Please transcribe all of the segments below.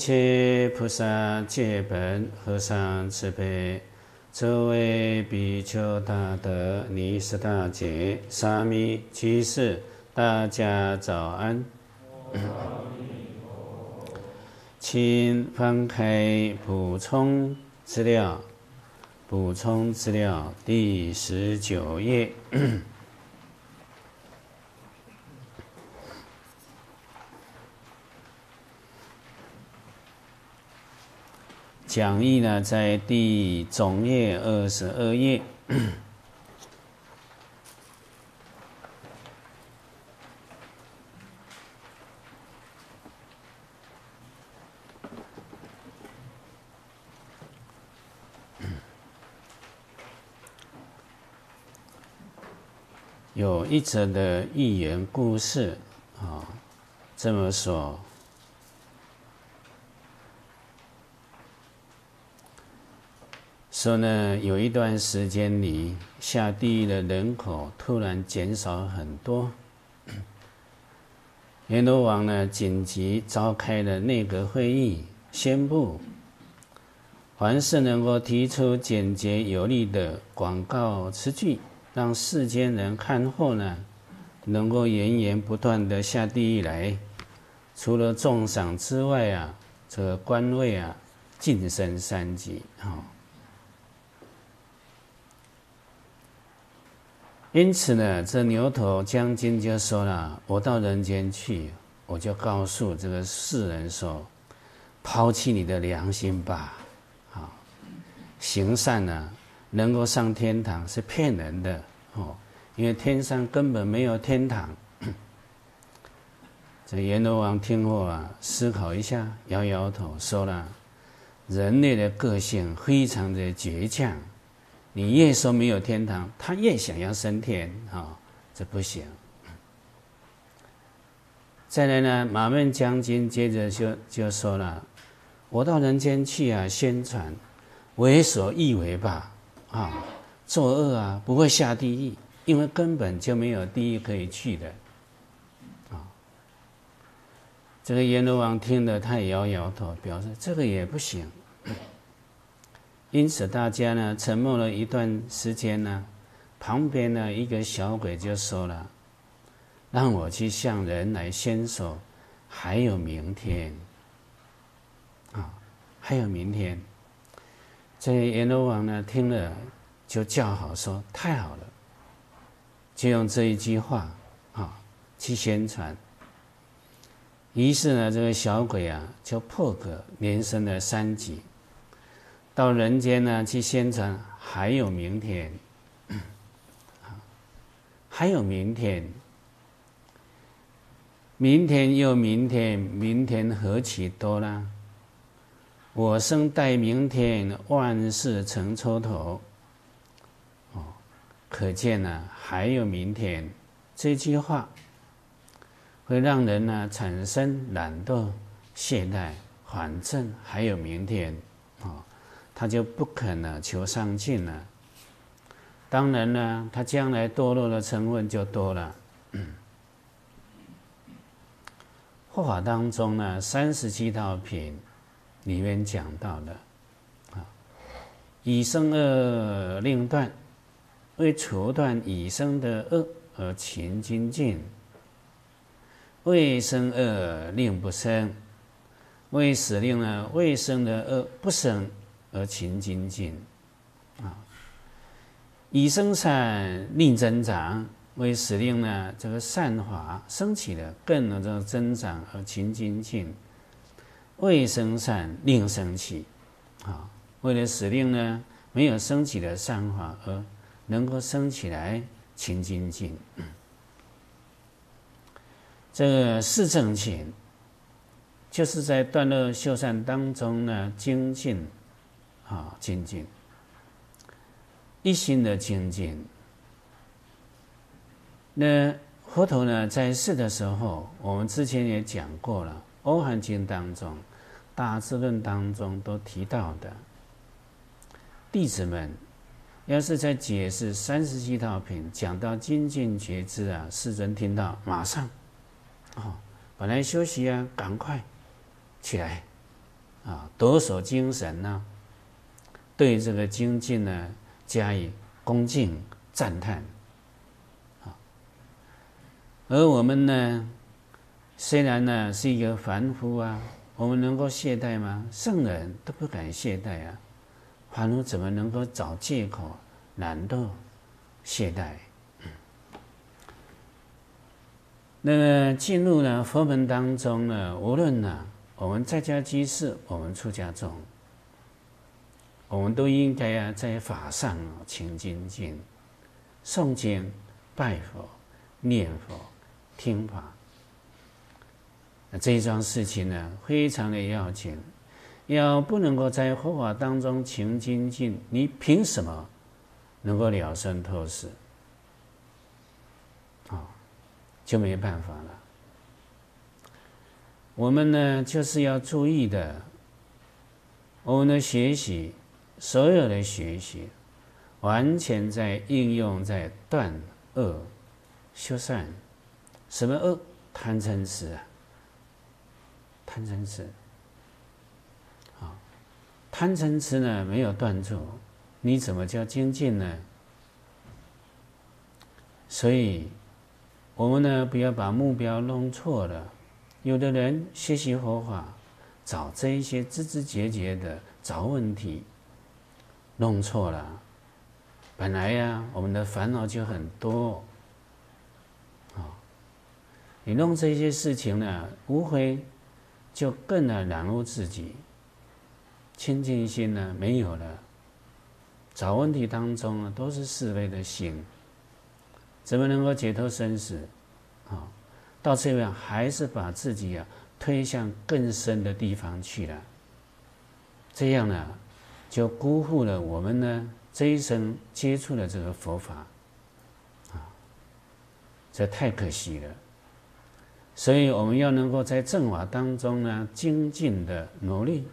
一切菩萨戒本和尚慈悲，诸位比丘大德、尼师大姐、沙弥、居士，大家早安。请翻开补充资料，补充资料第十九页。讲义呢，在第总页二十二页，有一则的寓言故事啊，这么说。说呢，有一段时间里，下地狱的人口突然减少很多。阎罗王呢，紧急召开了内阁会议，宣布：凡是能够提出简洁有力的广告词句，让世间人看后呢，能够源源不断的下地狱来，除了重赏之外啊，这个官位啊，晋升三级啊。因此呢，这牛头将军就说了：“我到人间去，我就告诉这个世人说，抛弃你的良心吧，啊，行善呢，能够上天堂是骗人的哦，因为天上根本没有天堂。”这阎罗王听后啊，思考一下，摇摇头，说了：“人类的个性非常的倔强。”你越说没有天堂，他越想要升天啊，这不行。再来呢，马孟将军接着就就说了：“我到人间去啊，宣传为所欲为吧，啊，作恶啊，不会下地狱，因为根本就没有地狱可以去的。”啊，这个阎罗王听了，他也摇摇头，表示这个也不行。因此，大家呢沉默了一段时间呢，旁边呢一个小鬼就说了：“让我去向人来宣说，还有明天。”啊，还有明天。这阎罗王呢听了就叫好说：“太好了！”就用这一句话啊去宣传。于是呢，这个小鬼啊就破格连升了三级。到人间呢去宣传，还有明天，还有明天，明天又明天，明天何其多呢！我生待明天，万事成蹉跎。哦，可见呢，还有明天这句话，会让人呢产生懒惰、懈怠。反正还有明天，他就不肯呢求上进了，当然呢，他将来堕落的成分就多了。佛法当中呢，三十七道品里面讲到的啊，以生恶令断，为除断已生的恶而勤精进；未生恶令不生，为使令呢未生的恶不生。而勤精进，啊，以生善令增长，为使令呢这个善法升起的更能这个增长而勤精进，未生善令升起，啊，为了使令呢没有升起的善法而能够升起来勤精进，这个四正勤，就是在断恶修善当中呢精进。啊，精进，一心的精进。那佛陀呢，在世的时候，我们之前也讲过了，《欧汉经》当中，《大智论》当中都提到的。弟子们，要是在解释三十七道品，讲到精进觉知啊，世尊听到，马上，哦，本来休息啊，赶快起来啊，抖擞精神呢，对这个精进呢加以恭敬赞叹。啊，而我们呢，虽然呢是一个凡夫啊，我们能够懈怠吗？圣人都不敢懈怠啊，凡夫怎么能够找借口懒惰懈怠？那么进入呢佛门当中呢，无论呢我们在家居士，我们出家众，我们都应该啊在法上勤精进，诵经、拜佛、念佛、听法。那这一桩事情呢，非常的要紧，要不能够在佛法当中勤精进，你凭什么能够了生脱死？啊就没办法了。我们呢，就是要注意的。我们的学习，所有的学习，完全在应用在断恶修善。什么恶？贪嗔痴啊！贪嗔痴。啊，贪嗔痴呢，没有断住，你怎么叫精进呢？所以。我们呢，不要把目标弄错了。有的人学习佛法，找这一些枝枝节节的找问题，弄错了。本来呀，我们的烦恼就很多。啊，你弄这些事情呢，无非就更呢染污自己，清净心呢没有了。找问题当中呢，都是是非的心。怎么能够解脱生死？啊，到这边还是把自己啊推向更深的地方去了。这样呢，就辜负了我们呢这一生接触的这个佛法，啊，这太可惜了。所以我们要能够在正法当中呢精进的努力，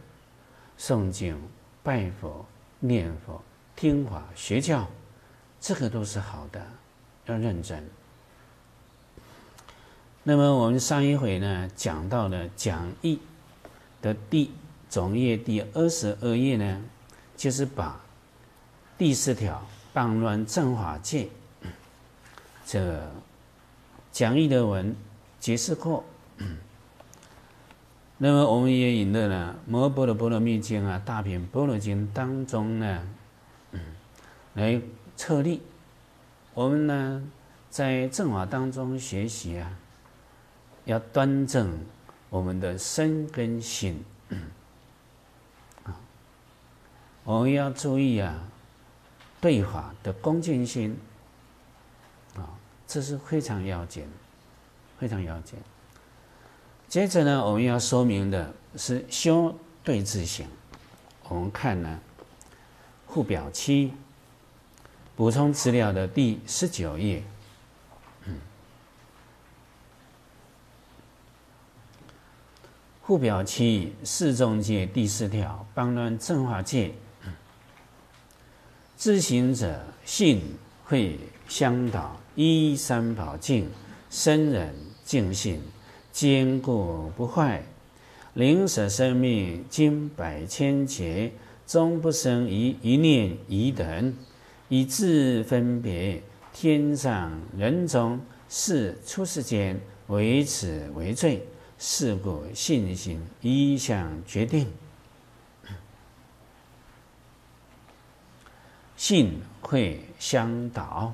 诵经、拜佛、念佛、听法、学教，这个都是好的。要认真。那么我们上一回呢讲到了讲义的第总页第二十二页呢，就是把第四条谤乱正法界 这讲义的文解释过。那么我们也引了呢《摩诃般罗蜜经》啊，《大品般若经》当中呢，来策立。我们呢，在正法当中学习啊，要端正我们的身跟心啊。我们要注意啊，对法的恭敬心啊，这是非常要紧，非常要紧。接着呢，我们要说明的是修对治行。我们看呢，附表七。补充资料的第十九页，附表七四众戒第四条，邦乱正法戒，知行者信会相导，依三宝敬，生人净信，坚固不坏，灵舍生命经百千劫，终不生一一念疑等。以自分别天上人中是出世间为此为罪，是故信心一向决定，信会相导，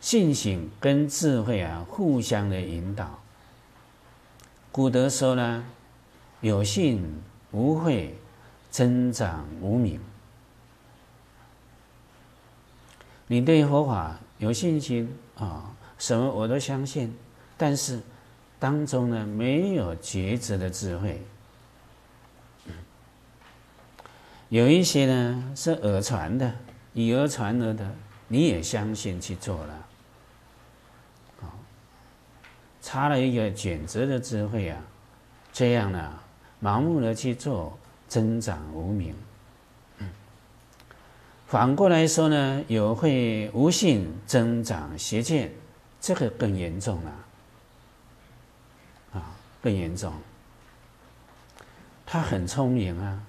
信心跟智慧啊互相的引导。古德说呢，有信无慧。增长无名，你对佛法有信心啊？什么我都相信，但是当中呢没有抉择的智慧。有一些呢是耳传的，以讹传讹的，你也相信去做了，差了一个选择的智慧啊，这样呢盲目的去做。增长无名，反过来说呢，有会无信增长邪见，这个更严重了，啊，更严重。他很聪明啊，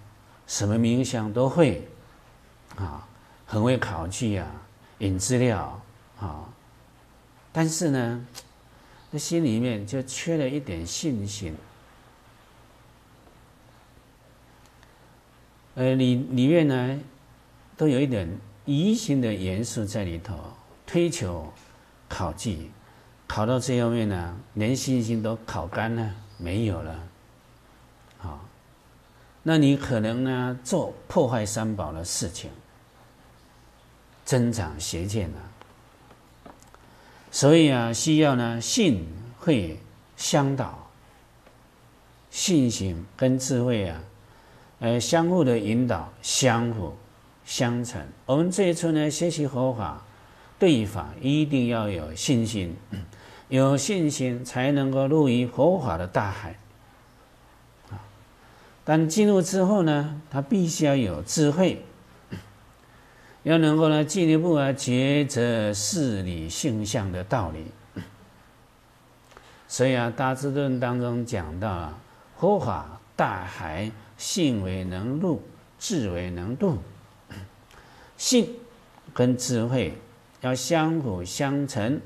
什么冥想都会，啊，很会考据啊，引资料啊，但是呢，那心里面就缺了一点信心，呃，里里面呢，都有一点疑心的元素在里头，推求考据，考到最后面呢，连信心都考干了，没有了，那你可能呢做破坏三宝的事情，增长邪见呢？所以啊，需要呢信会相导，信心跟智慧啊，呃，相互的引导，相互相成。我们这一次呢学习佛法，对法一定要有信心，有信心才能够入于佛法的大海。但进入之后呢，他必须要有智慧，要能够呢进一步啊抉择事理性相的道理。所以啊，《大智论》当中讲到啊，佛法大海，信为能入，智为能渡。性跟智慧要相辅相成，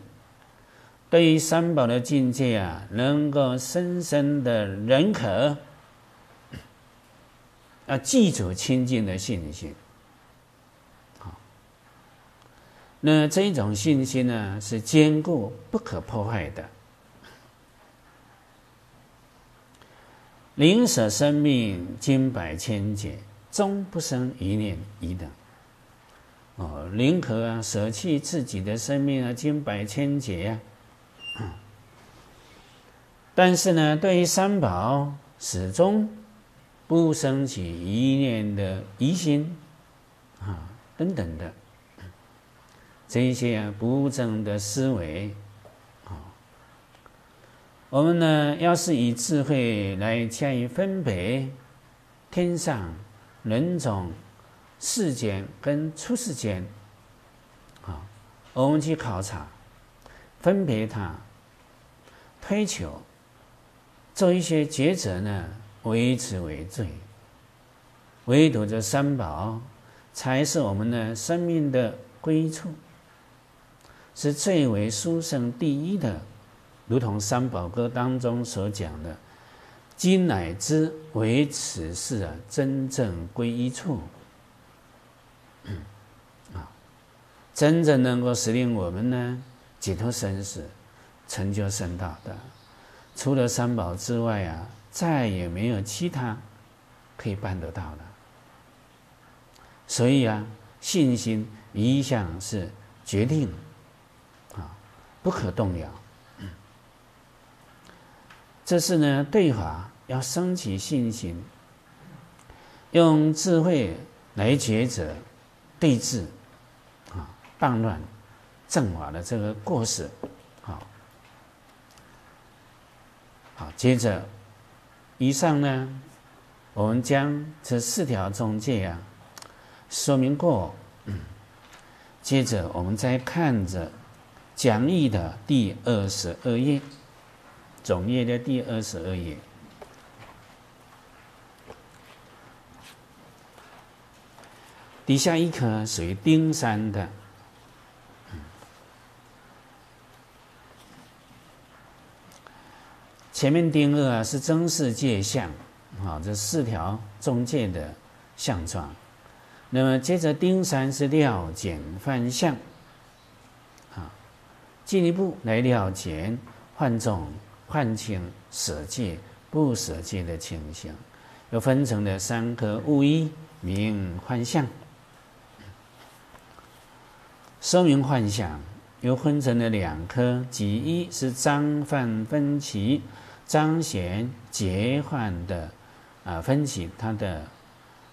对于三宝的境界啊，能够深深的认可。要记住清净的信心，好。那这种信心呢，是坚固不可破坏的。宁舍生命经百千劫，终不生一念一等。哦，宁可啊舍弃自己的生命啊，经百千劫呀。但是呢，对于三宝，始终。不升起一念的疑心啊，等等的这些不正的思维啊，我们呢要是以智慧来加以分别天上人种世间跟出世间啊，我们去考察分别它，推求做一些抉择呢。唯此为最，唯独这三宝才是我们的生命的归处，是最为殊胜第一的。如同三宝歌当中所讲的：“今乃知为此是啊，真正归一处。”啊，真正能够使令我们呢解脱生死、成就圣道的，除了三宝之外啊。再也没有其他可以办得到了，所以啊，信心一向是决定啊，不可动摇。这是呢，对法要升起信心，用智慧来抉择对治啊，荡乱正法的这个过失。好，好，接着。以上呢，我们将这四条中介啊说明过。接着我们再看着讲义的第二十二页，总页的第二十二页，底下一颗属于丁山的。前面丁二啊是真世界相，啊，这四条中介的相状。那么接着丁三是料简幻相，啊，进一步来料简幻众幻情舍界不舍界的情形，又分成了三颗物一名幻相，说明幻象又分成了两颗，即一是张范分歧。彰显结幻的啊分析它的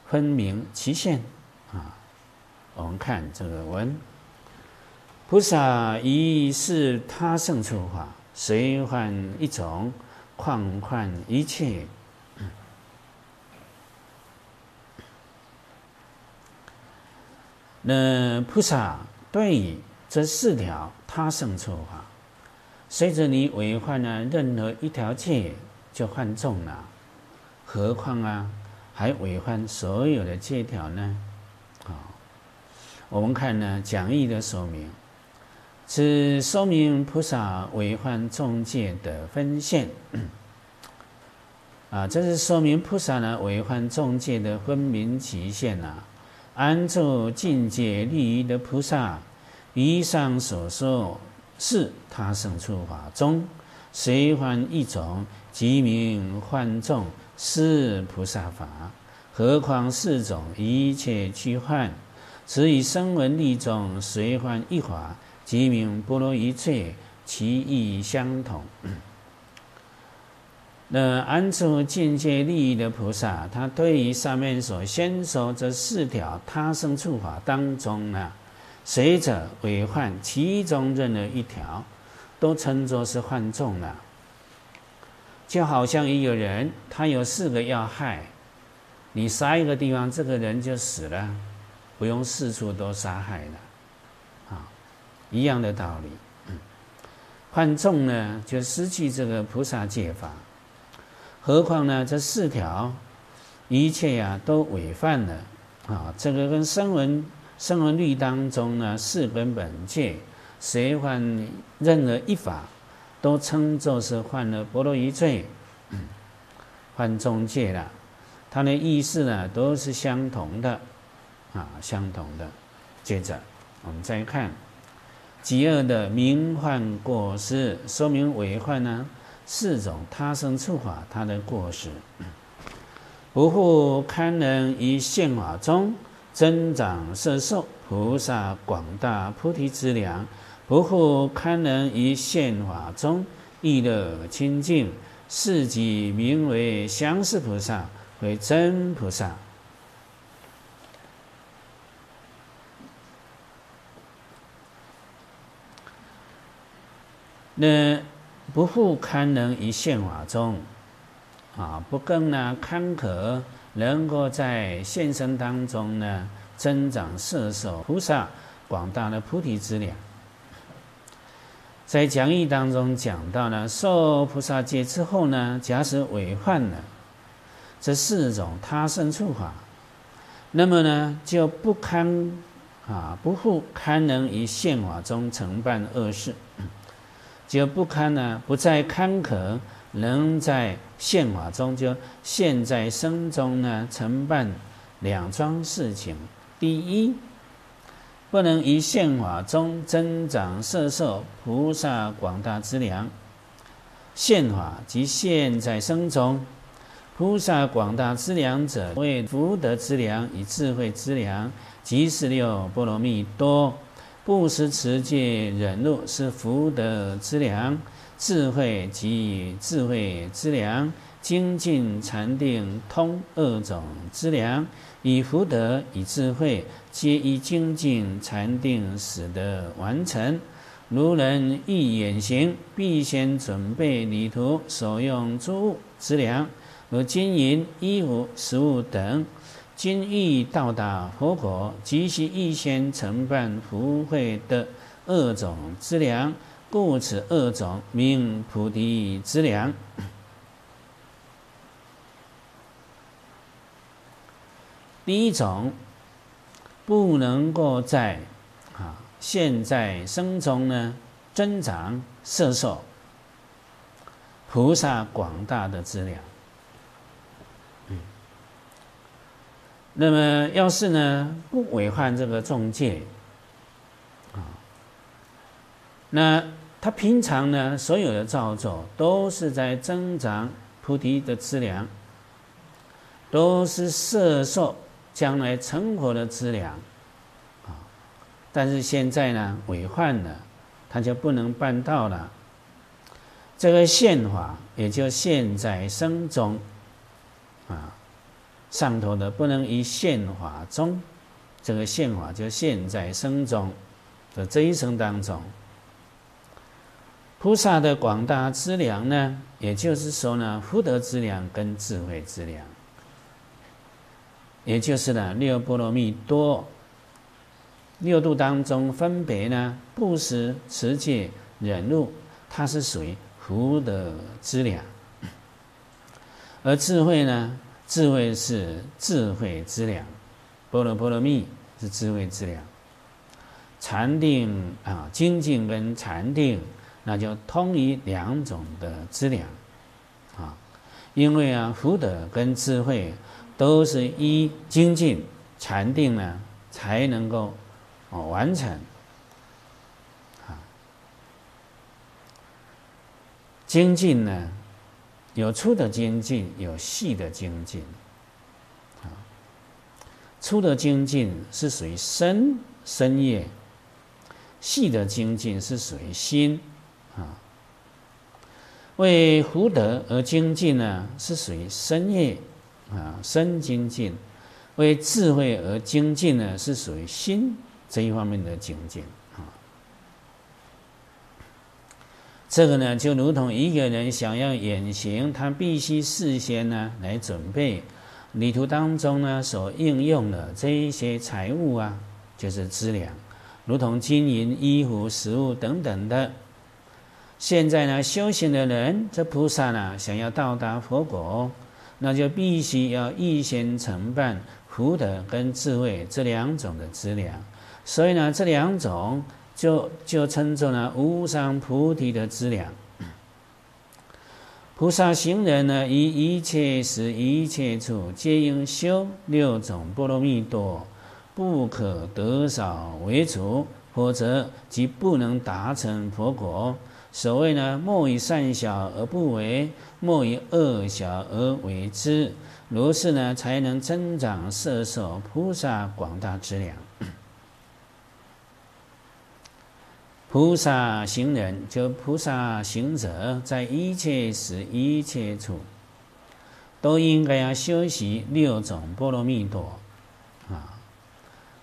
分明期限啊，我们看这个文，菩萨一是他胜处法，随幻一种，况幻一切。那菩萨对于这四条他胜处法。随着你违反了任何一条戒，就犯重了。何况啊，还违反所有的戒条呢？啊，我们看呢讲义的说明，此说明菩萨违反众戒的分线。啊，这是说明菩萨呢违反众戒的分明极限呐。安住境界利益的菩萨，以上所说是他生处法中，随换一种，即名换众，是菩萨法。何况四种一切俱换，此以声闻利中随换一法，即名波罗夷罪，其义相同。那安住境界利益的菩萨，他对于上面所先说这四条他生处法当中呢，随着违犯其中任何一条，都称作是犯众了。就好像一个人，他有四个要害，你杀一个地方，这个人就死了，不用四处都杀害了，啊，一样的道理。嗯犯众呢，就失去这个菩萨戒法。何况呢？这四条，一切呀都违犯了啊！这个跟声闻声闻律当中呢，四根本戒，谁犯任何一法，都称作是犯了波罗夷罪，犯中戒了。它的意思呢，都是相同的啊，相同的。接着我们再看，极恶的名犯过失，说明违犯呢。四种他生处法，他的过失，不复堪能于宪法中增长色受菩萨广大菩提之量，不复堪能于现法中意乐清净，是即名为相似菩萨，为真菩萨。那。不复堪能于现法中，啊，不更呢堪可能够在现身当中呢增长色受菩萨广大的菩提之量。在讲义当中讲到呢，受菩萨戒之后呢，假使违犯了这四种他生处法，那么呢就不堪啊，不复堪能于现法中承办恶事。就不堪呢，不再堪可，能在宪法中就现在生中呢承办两桩事情。第一，不能以宪法中增长色受菩萨广大之量。宪法即现在生中菩萨广大之量者，为福德之量与智慧之量，即是六波罗蜜多。不施持戒忍辱是福德之粮，智慧及智慧之粮，精进禅定通二种之粮，以福德以智慧，皆以精进禅定使得完成。如人欲远行，必先准备旅途所用诸物之粮，如金银、衣服、食物等。今欲到达佛国，即须预先承办福慧的二种资粮，故此二种名菩提资粮。第一种不能够在啊现在生中呢增长摄受菩萨广大的资粮。那么，要是呢不违反这个中戒，啊，那他平常呢所有的造作都是在增长菩提的资粮，都是摄受将来成佛的资粮，啊，但是现在呢违反了，他就不能办到了。这个宪法也就现在生中，啊。上头的不能以现法中，这个现法就现在生中的这一生当中，菩萨的广大资粮呢，也就是说呢，福德资粮跟智慧资粮，也就是呢六波罗蜜多六度当中分别呢，布施、持戒、忍辱，它是属于福德资粮。而智慧呢？智慧是智慧之粮，波罗波罗蜜是智慧之粮。禅定啊，精进跟禅定，那就通于两种的资粮啊。因为啊，福德跟智慧都是依精进、禅定呢，才能够哦完成啊。精进呢？有粗的精进，有细的精进。啊，粗的精进是属于身身业，细的精进是属于心。为福德而精进呢，是属于身业，啊，身精进；为智慧而精进呢，是属于心这一方面的精进。啊这个呢，就如同一个人想要远行，他必须事先呢来准备旅途当中呢所应用的这一些财物啊，就是资粮，如同金银、衣服、食物等等的。现在呢，修行的人，这菩萨呢，想要到达佛果，那就必须要预先承办福德跟智慧这两种的资粮。所以呢，这两种。就就称作呢无上菩提的资粮。菩萨行人呢，以一切时一切处，皆应修六种波罗蜜多，不可得少为主，否则即不能达成佛果。所谓呢，莫以善小而不为，莫以恶小而为之。如是呢，才能增长摄受菩萨广大之量。菩萨行人，就菩萨行者，在一切时、一切处，都应该要修习六种波罗蜜多，啊，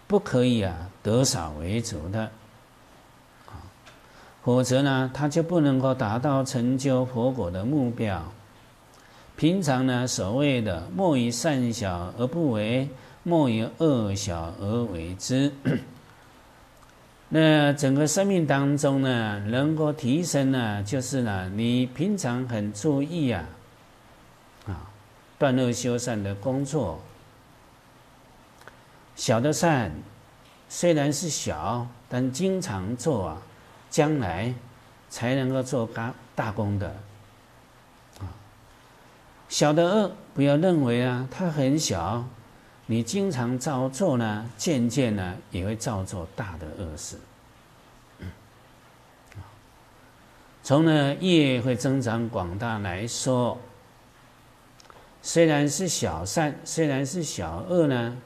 不可以啊得少为主的，否则呢，他就不能够达到成就佛果的目标。平常呢，所谓的莫以善小而不为，莫以恶小而为之。那整个生命当中呢，能够提升呢，就是呢，你平常很注意啊，啊，断恶修善的工作，小的善虽然是小，但经常做啊，将来才能够做大大功的。啊，小的恶不要认为啊，它很小。你经常照做呢，渐渐呢也会造作大的恶事。从呢业会增长广大来说，虽然是小善，虽然是小恶呢，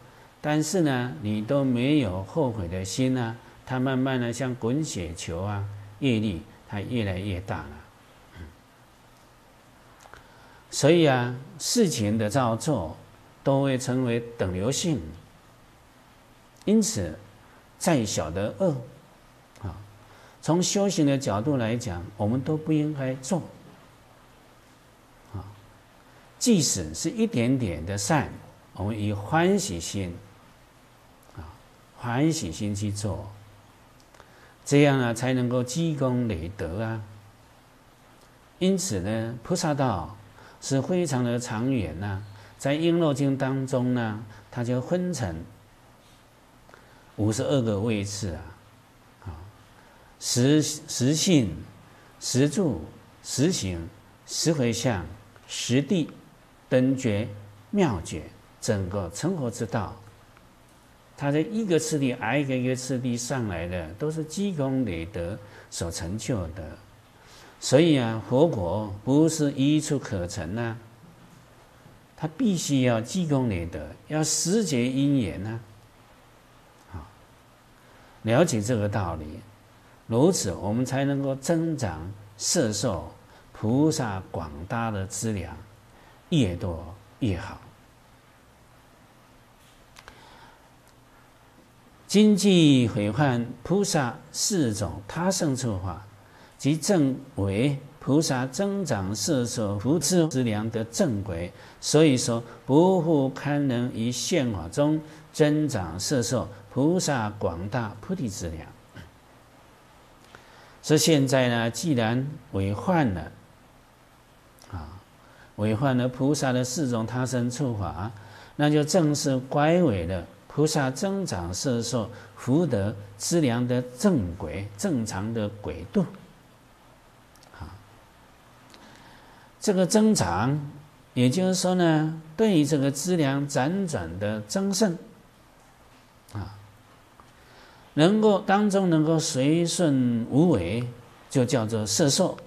但是呢你都没有后悔的心呢，它慢慢的像滚雪球啊，业力它越来越大了。所以啊，事情的造作。都会成为等流性，因此，再小的恶，啊，从修行的角度来讲，我们都不应该做，啊，即使是一点点的善，我们以欢喜心，啊，欢喜心去做，这样呢，才能够积功累德啊。因此呢，菩萨道是非常的长远呐。在《璎珞经》当中呢，它就分成五十二个位次啊，啊，实实性、实住、实行、实回向、实地、等觉、妙觉，整个成佛之道，他在一个次第挨一个一个次第上来的，都是积功累德所成就的。所以啊，佛果不是一处可成呐。他必须要积功累德，要时节因缘呢，啊，了解这个道理，如此我们才能够增长色受菩萨广大的资粮，越多越好。经济毁患菩萨四种他胜处法，即正为。菩萨增长色受福智之粮的正轨，所以说不复堪能于现法中增长色受菩萨广大菩提之粮。这现在呢，既然为患了，啊，违犯了菩萨的四种他生处法，那就正是拐违了菩萨增长色受福德资粮的正轨、正常的轨度。啊，这个增长，也就是说呢，对于这个资粮辗转的增盛，啊，能够当中能够随顺无为，就叫做色受。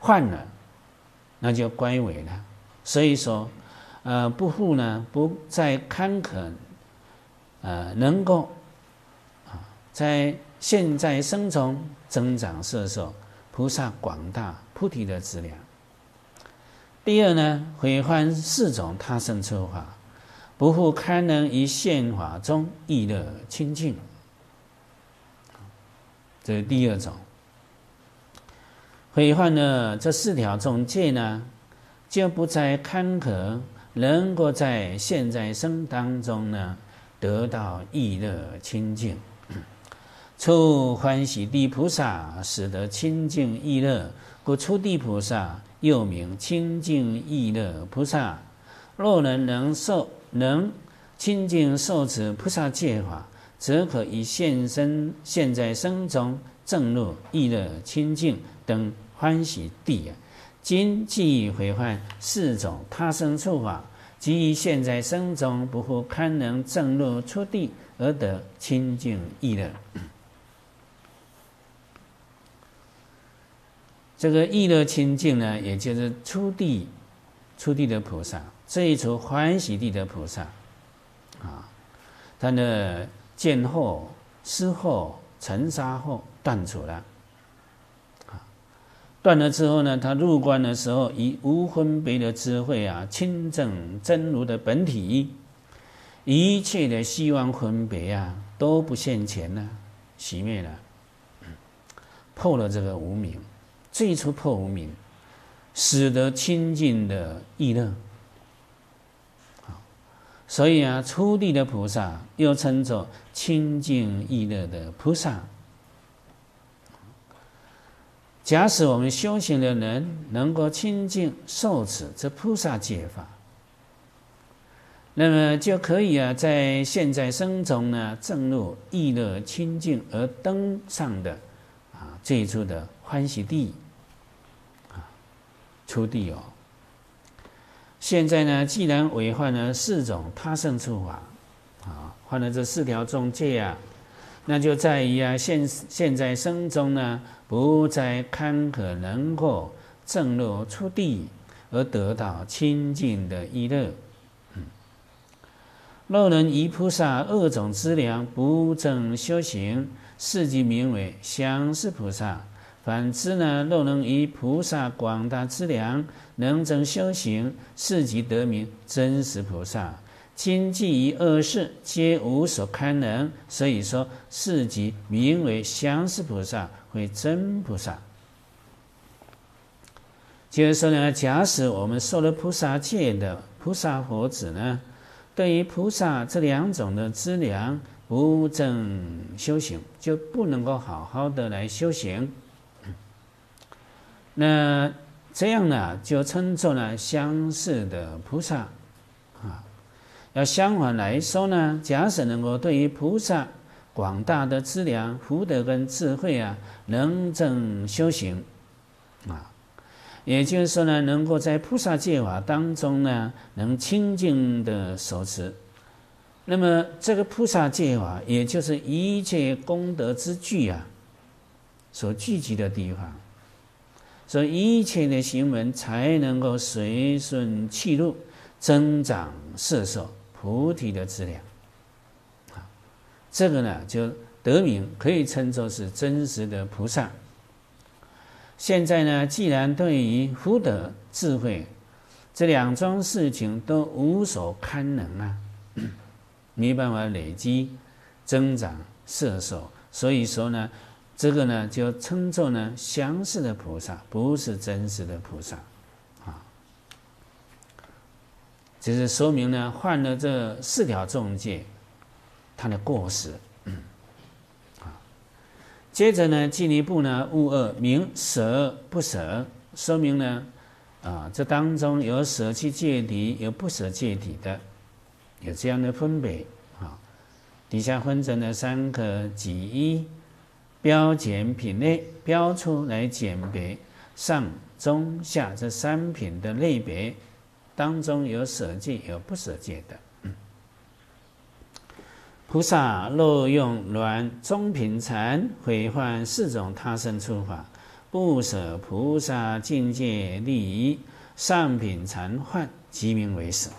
换了，那就乖违了。所以说，呃，不复呢，不再坎坷，呃，能够啊，在现在生中增长色受菩萨广大菩提的资粮。第二呢，毁犯四种他生出法，不复堪能于现法中意乐清净。这是第二种。毁犯呢这四条中戒呢，就不再坎坷，能够在现在生当中呢得到意乐清净。出欢喜地菩萨使得清净意乐，故初地菩萨又名清净意乐菩萨。若人能受能清净受持菩萨戒法，则可以现身现在生中正入意乐清净等。欢喜地啊，今既毁坏四种他生处法，即以现在生中不复堪能正入出地而得清净意乐。这个意乐清净呢，也就是出地出地的菩萨，这一处欢喜地的菩萨啊，他的见惑、思惑、尘沙惑断除了。断了之后呢，他入关的时候，以无分别的智慧啊，清正真如的本体，一切的希望分别啊，都不现前了，熄灭了，破了这个无明，最初破无明，使得清净的意乐。所以啊，初地的菩萨又称作清净意乐的菩萨。假使我们修行的人能够清净受持这菩萨戒法，那么就可以啊，在现在生中呢，正入意乐清净而登上的啊最初的欢喜地啊初地哦。现在呢，既然违犯了四种他胜处法啊，犯了这四条重戒啊，那就在于啊现现在生中呢。不再坎坷，能够正入出地而得到清净的意乐。嗯若能以菩萨二种资粮不正修行，是即名为相似菩萨；反之呢，若能以菩萨广大资粮能正修行，是即得名真实菩萨。今既于恶世皆无所堪能，所以说是即名为相似菩萨。为真菩萨，就是说呢，假使我们受了菩萨戒的菩萨佛子呢，对于菩萨这两种的资粮不正修行，就不能够好好的来修行。那这样呢，就称作呢相似的菩萨。要相反来说呢，假使能够对于菩萨。广大的资粮、福德跟智慧啊，能正修行啊，也就是说呢，能够在菩萨戒法当中呢，能清净的守持。那么这个菩萨戒法，也就是一切功德之聚啊，所聚集的地方，所以一切的行门才能够随顺气路，增长色受菩提的资粮。这个呢，就得名可以称作是真实的菩萨。现在呢，既然对于福德、智慧这两桩事情都无所堪能啊，没办法累积、增长、摄受，所以说呢，这个呢就称作呢相似的菩萨，不是真实的菩萨啊。就是说明呢，犯了这四条重戒。他的过失，啊，接着呢，进一步呢，物恶名舍不舍，说明呢，啊，这当中有舍弃戒体，有不舍戒体的，有这样的分别啊。底下分成了三个几一标简品类，标出来鉴别上中下这三品的类别，当中有舍戒，有不舍戒的。菩萨若用软中品禅毁坏四种他生出法，不舍菩萨境界利益，上品禅幻即名为舍。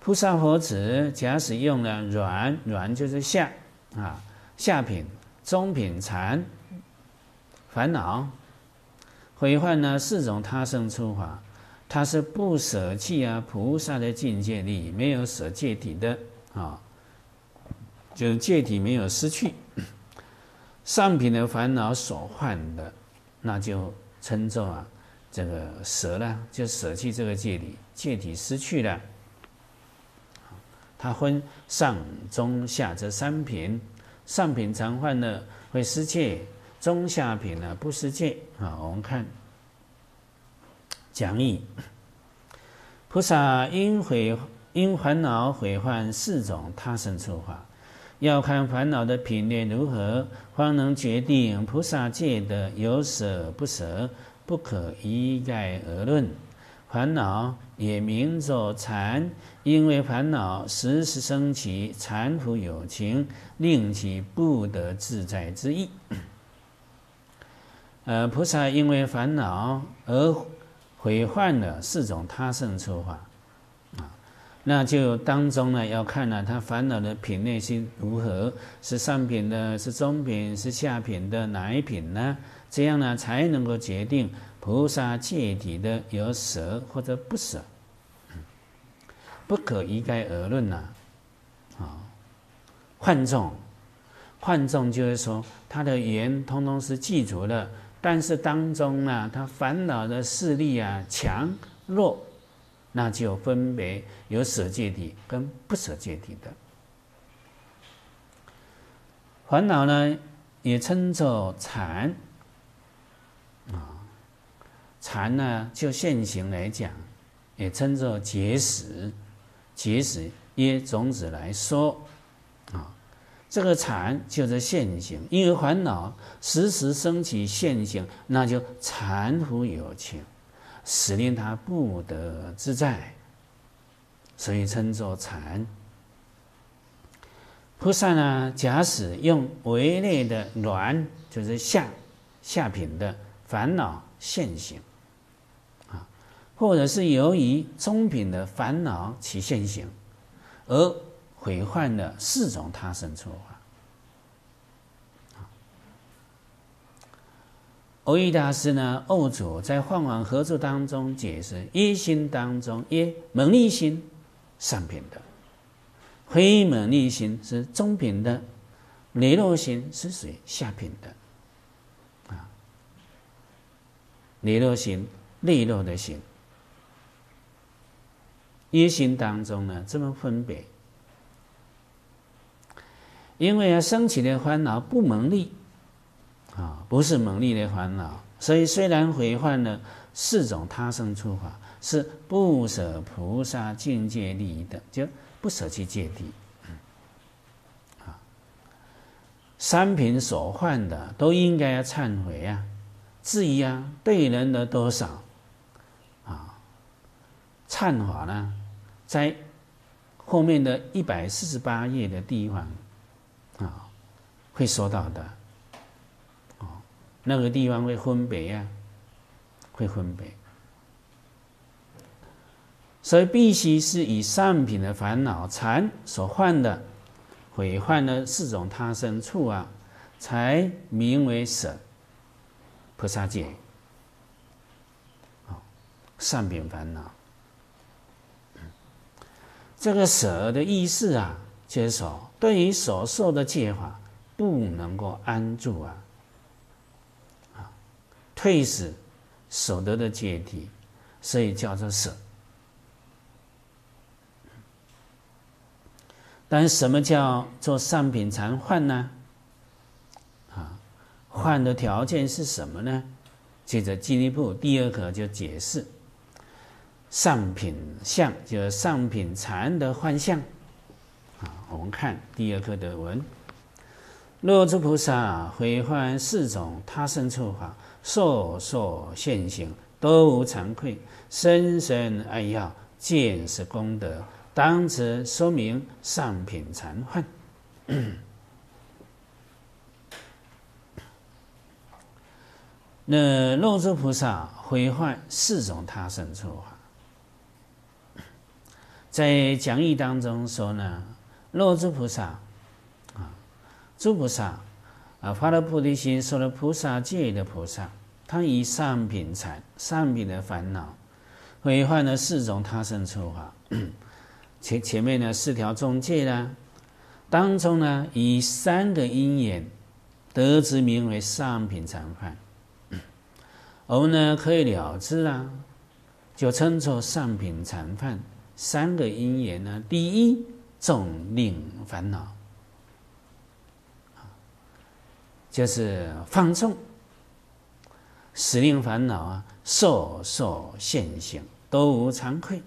菩萨佛子假使用了软软就是下啊下品中品禅烦恼毁坏呢四种他生出法。他是不舍弃啊，菩萨的境界力没有舍戒体的啊，就是戒体没有失去，上品的烦恼所患的，那就称作啊这个舍了，就舍弃这个戒体，戒体失去了。他分上中下这三品，上品常患呢会失戒，中下品呢不失戒啊。我们看。讲义，菩萨因毁因烦恼毁患四种他生出法，要看烦恼的品类如何，方能决定菩萨戒的有舍不舍，不可一概而论。烦恼也名作禅，因为烦恼时时升起禅服有情，令其不得自在之意。呃，菩萨因为烦恼而。毁坏了四种他胜出法，啊，那就当中呢要看呢他烦恼的品类是如何，是上品的，是中品，是下品的哪一品呢？这样呢才能够决定菩萨戒体的有舍或者不舍，不可一概而论呐，啊，幻众，幻众就是说他的言通通是记住了。但是当中呢，他烦恼的势力啊强弱，那就分别有舍戒体跟不舍戒体的烦恼呢，也称作禅啊。禅呢，就现行来讲，也称作结识，结识耶种子来说。这个禅就是现行，因为烦恼时时升起现行，那就禅乎有情，使令他不得自在，所以称作禅。菩萨呢，假使用唯内的卵，就是下下品的烦恼现行，啊，或者是由于中品的烦恼起现行，而。毁坏了四种他生出法。欧益大师呢，欧主在《幻网合作当中解释：一心当中，一蒙利心上品的，非蒙利心是中品的，雷洛心是属于下品的。啊，雷洛心，利落的心，一心当中呢，这么分别。因为啊，升起的烦恼不蒙利，啊，不是蒙利的烦恼，所以虽然毁坏了四种他生出法，是不舍菩萨境界利益的，就不舍弃戒体，啊，三品所患的都应该要忏悔啊。质疑啊，对人的多少，啊，忏法呢，在后面的一百四十八页的地方。会说到的，哦，那个地方会分别呀，会分别，所以必须是以上品的烦恼禅所患的毁患的四种他生处啊，才名为舍菩萨戒。哦，上品烦恼，这个舍的意思啊，就是说。对于所受的戒法，不能够安住啊，啊，退死所得的解体，所以叫做舍。但什么叫做上品禅幻呢？啊，幻的条件是什么呢？接着进一步，第二课就解释上品相，就是上品禅的幻象。啊，我们看第二课的文：若诸菩萨毁幻四种他生处法，烁烁现行，都无惭愧，深深爱要，见是功德，当知说明上品禅患。那肉诸菩萨毁坏四种他生处法，在讲义当中说呢，肉诸菩萨啊，诸菩萨啊，发了菩提心，受了菩萨戒的菩萨，他以上品禅、上品的烦恼毁坏了四种他生处法。前前面呢四条中戒呢，当中呢以三个因缘得之名为上品禅犯。我们呢可以了知啊，就称作上品禅犯三个因缘呢。第一，种令烦恼，就是放纵，使令烦恼啊，受受现行都无惭愧，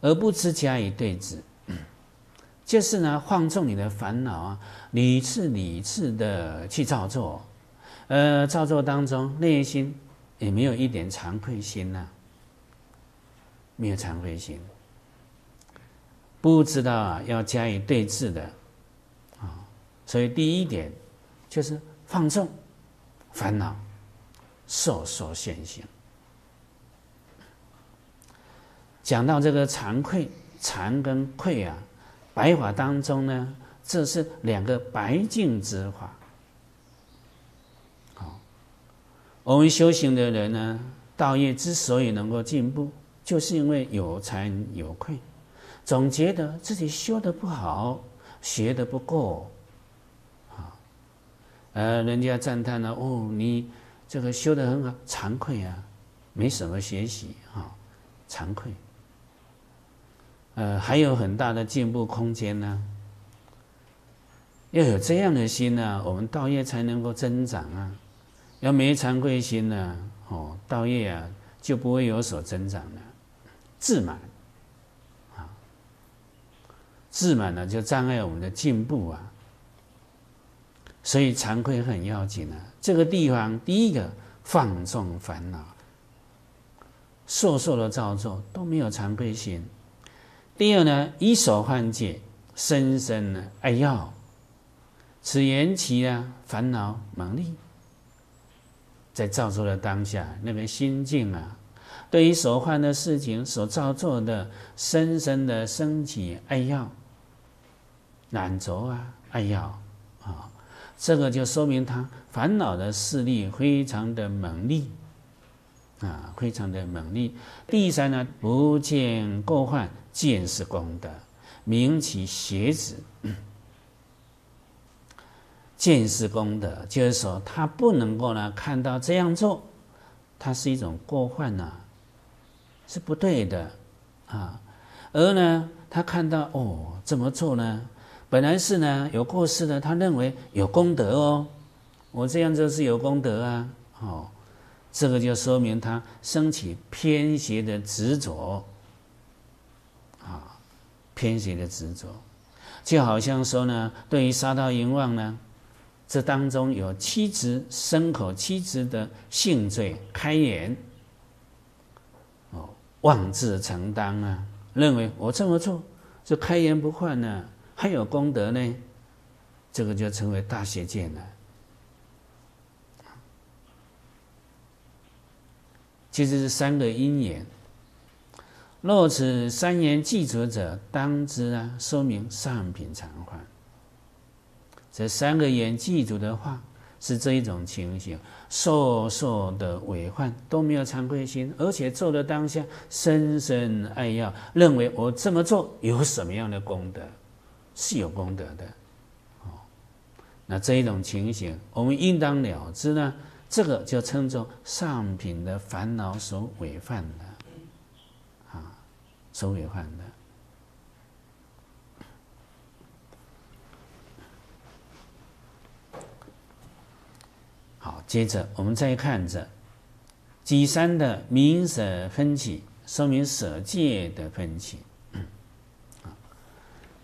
而不知加以对治。就是呢，放纵你的烦恼啊，屡次屡次的去造作，呃，造作当中内心也没有一点惭愧心呐，没有惭愧心，不知道啊要加以对治的啊，所以第一点就是放纵烦恼，受所现行。讲到这个惭愧，惭跟愧啊。白法当中呢，这是两个白净之法。好，我们修行的人呢，道业之所以能够进步，就是因为有惭有愧，总觉得自己修的不好，学的不够。啊，呃，人家赞叹了，哦，你这个修的很好，惭愧啊，没什么学习啊，惭愧。呃，还有很大的进步空间呢。要有这样的心呢，我们道业才能够增长啊。要没惭愧心呢，哦，道业啊就不会有所增长了。自满，自满呢就障碍我们的进步啊。所以惭愧很要紧啊。这个地方，第一个放纵烦恼，受受的造作都没有惭愧心。第二呢，以手换戒，深深爱要，此言其啊烦恼猛力，在造作的当下，那个心境啊，对于所患的事情所造作的，深深的升起爱要，懒着啊爱要啊，这个就说明他烦恼的势力非常的猛烈啊，非常的猛烈。第三呢，不见过患。见是功德，名其邪子。见是功德，就是说他不能够呢看到这样做，它是一种过患呐，是不对的啊。而呢，他看到哦，怎么做呢？本来是呢有过失的，他认为有功德哦，我这样做是有功德啊。哦，这个就说明他升起偏邪的执着。啊偏邪的执着，就好像说呢，对于杀盗淫妄呢，这当中有妻子牲口妻子的性罪开眼，哦，妄自承担啊，认为我这么做，这开言不犯呢，还有功德呢，这个就成为大邪见了。其实是三个因缘。若此三言记足者，当知啊，说明上品常患。这三个言记足的话，是这一种情形，受受的违患都没有惭愧心，而且做的当下深深爱要，认为我这么做有什么样的功德，是有功德的，哦，那这一种情形，我们应当了之呢？这个就称作上品的烦恼所违犯的，啊，所违犯的。好，接着我们再看着，己三的名舍分起，说明舍戒的分起。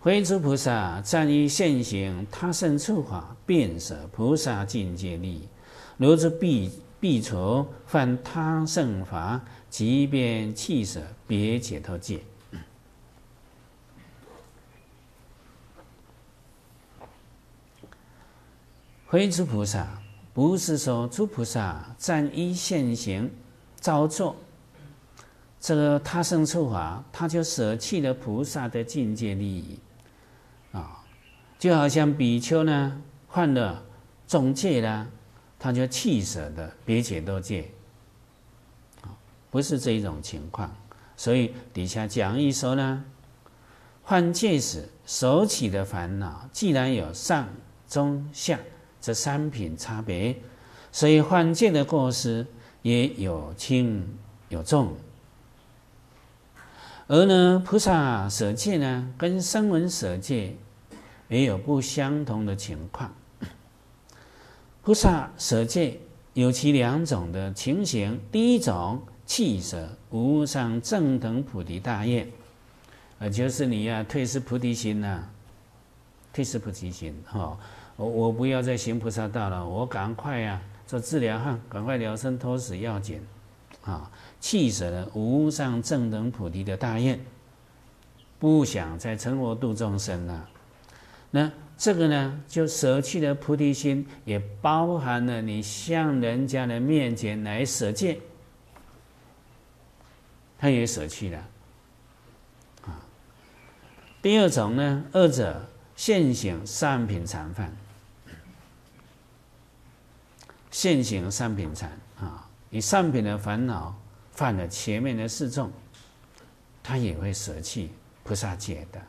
回诸菩萨暂于现行他生处法，便舍菩萨境界力，如之必必除犯他胜法，即便弃舍别解脱戒。回诸菩萨不是说诸菩萨暂于现行造作这个他生处法，他就舍弃了菩萨的境界利益。就好像比丘呢犯了中戒啦，他就弃舍的别解多戒，不是这一种情况。所以底下讲义说呢，犯戒时所起的烦恼，既然有上中下这三品差别，所以犯戒的过失也有轻有重。而呢，菩萨舍戒呢，跟声闻舍戒。也有不相同的情况。菩萨舍戒有其两种的情形。第一种，弃舍无上正等菩提大愿，呃，就是你呀，退失菩提心呐，退失菩提心。哈，我我不要再行菩萨道了，我赶快呀做治疗哈，赶快疗生脱死要紧。啊，弃舍了无上正等菩提的大愿，不想再成佛度众生了。那这个呢，就舍弃了菩提心，也包含了你向人家的面前来舍戒，他也舍弃了。啊，第二种呢，二者现行三品禅犯，现行三品禅啊，以上品的烦恼犯了前面的四重，他也会舍弃菩萨戒的。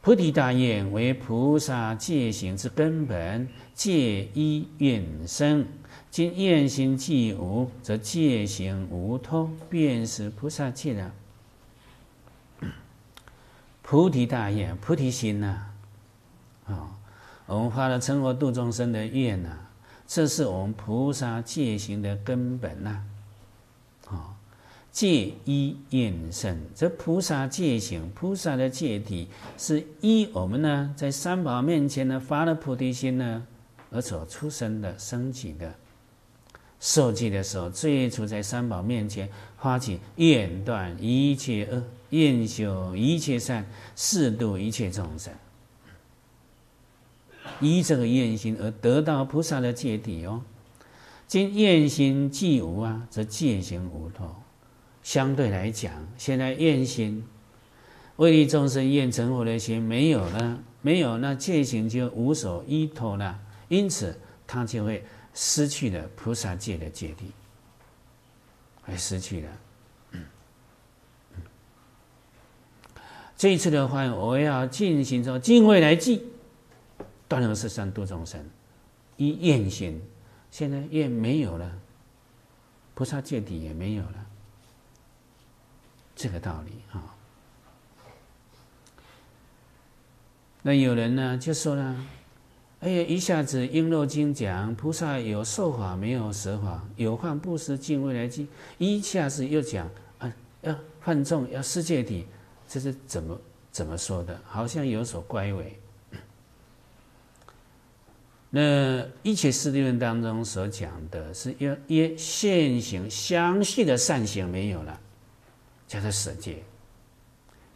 菩提大愿为菩萨戒行之根本，戒依愿生。今愿心既无，则戒行无通，便是菩萨戒了。菩提大愿，菩提心呐，啊，我们发了成佛度众生的愿呐，这是我们菩萨戒行的根本呐，啊。戒依愿生，这菩萨戒行，菩萨的戒体是依我们呢，在三宝面前呢发了菩提心呢，而所出生的升起的。受戒的时候，最初在三宝面前发起愿断一切恶，愿修一切善，誓度一切众生。依这个愿心而得到菩萨的戒体哦。今愿心既无啊，则戒行无脱。相对来讲，现在愿心、为利众生、愿成佛的心没有了，没有那戒行就无所依托了，因此他就会失去了菩萨戒的戒力，会失去了。这一次的话，我要进行着敬畏来记，断恶十善度众生，依愿心，现在愿没有了，菩萨戒底也没有了。这个道理啊，那有人呢就说呢，哎呀，一下子《璎珞经》讲菩萨有受法没有舍法，有患不思敬未来记，一下子又讲啊要犯众要世界体，这是怎么怎么说的？好像有所乖违。那一切四谛论当中所讲的是要耶现行相续的善行没有了。叫做舍戒，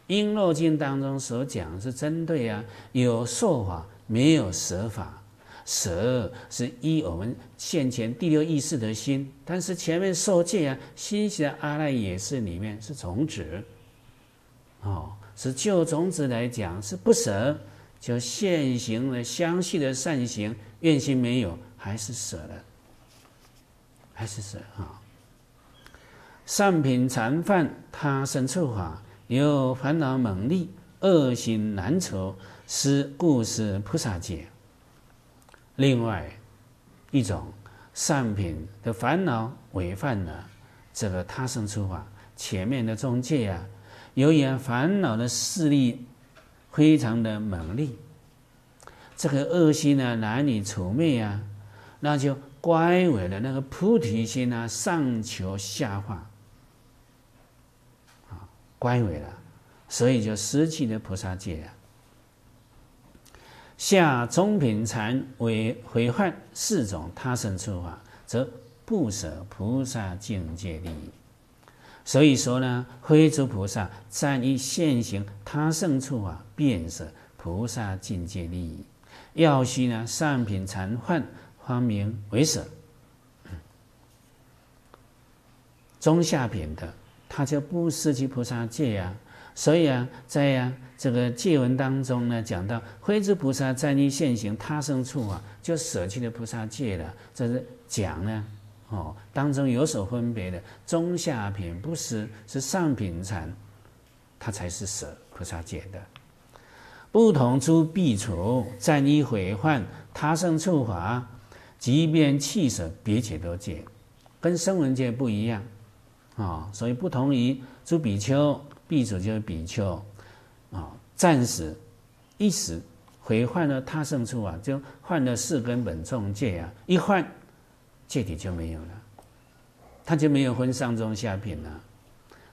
《璎珞经》当中所讲是针对啊有受法没有舍法，舍是依我们现前第六意识的心，但是前面受戒啊，心的阿赖耶识里面是种子，哦，是就种子来讲是不舍，就现行的相续的善行愿心没有，还是舍了，还是舍啊。上品常犯，他生处法有烦恼猛力，恶行难除，是故是菩萨戒。另外一种上品的烦恼违犯了这个他生处法前面的中介啊，由于烦恼的势力非常的猛力，这个恶心呢难以除灭啊，那就乖违了那个菩提心啊，上求下化，官位了，所以就失去了菩萨戒了。下中品禅为毁患四种他生处法，则不舍菩萨境界利益。所以说呢，非诸菩萨善于现行他胜处法，便舍菩萨境界利益。要须呢上品禅患方名为舍，中下品的他就不失去菩萨戒呀。所以啊，在呀这个戒文当中呢，讲到慧智菩萨在你现行他生处啊，就舍弃了菩萨戒了。这是讲呢，哦，当中有所分别的，中下品不施，是上品禅，他才是舍菩萨戒的。不同诸必除，在你毁患他生处法，即便弃舍别解脱戒，跟声闻戒不一样啊。所以不同于诸比丘。避主就是比丘，啊，暂时一时毁患了他胜处啊，就换了四根本重戒啊，一换戒体就没有了，他就没有分上中下品了。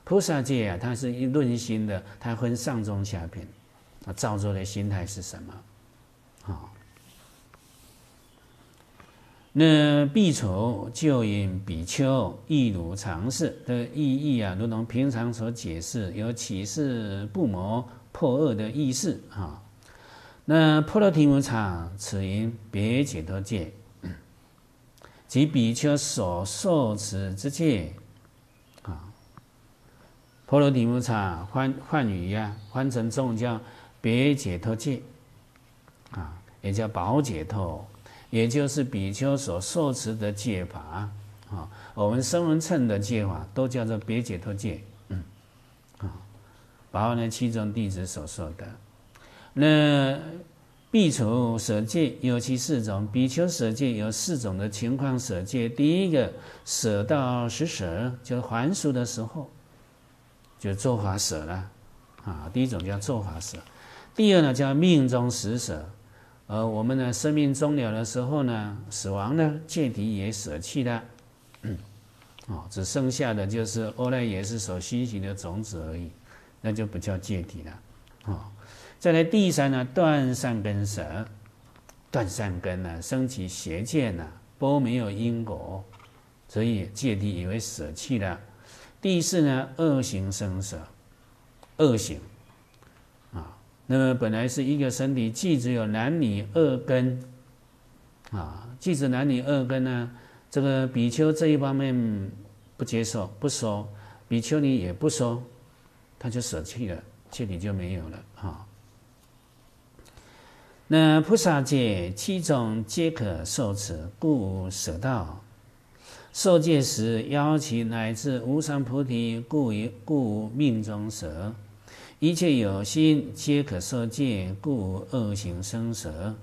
菩萨戒啊，它是一论心的，它分上中下品，啊，造作的心态是什么？啊？那必丑就因比丘亦如常事的意义啊，如同平常所解释，有起示不谋破恶的意思啊。那婆罗提摩场此因别解脱戒，即比丘所受持之戒啊。婆罗提摩场换换语呀，换成中叫别解脱戒啊，也叫宝解脱。也就是比丘所受持的戒法啊，我们声闻乘的戒法都叫做别解脱戒，嗯，啊，包括呢七种弟子所说的。那必除舍戒有其四种，比丘舍戒有四种的情况舍戒。第一个舍到十舍，就是还俗的时候，就做法舍了，啊，第一种叫做法舍。第二呢叫命中时舍。而我们呢，生命终了的时候呢，死亡呢，戒体也舍弃了，哦，只剩下的就是欧赖耶识所熏习的种子而已，那就不叫戒体了，哦。再来第三呢，断善根舍，断善根呢，升起邪见呢，波没有因果，所以戒体也会舍弃了。第四呢，恶行生舍，恶行。那么本来是一个身体，既只有男女二根，啊，既只男女二根呢，这个比丘这一方面不接受，不收，比丘尼也不收，他就舍弃了，戒体就没有了啊。那菩萨戒七种皆可受持，故舍道。受戒时邀其乃至无上菩提，故故命中舍。一切有心皆可受戒，故恶行生舍。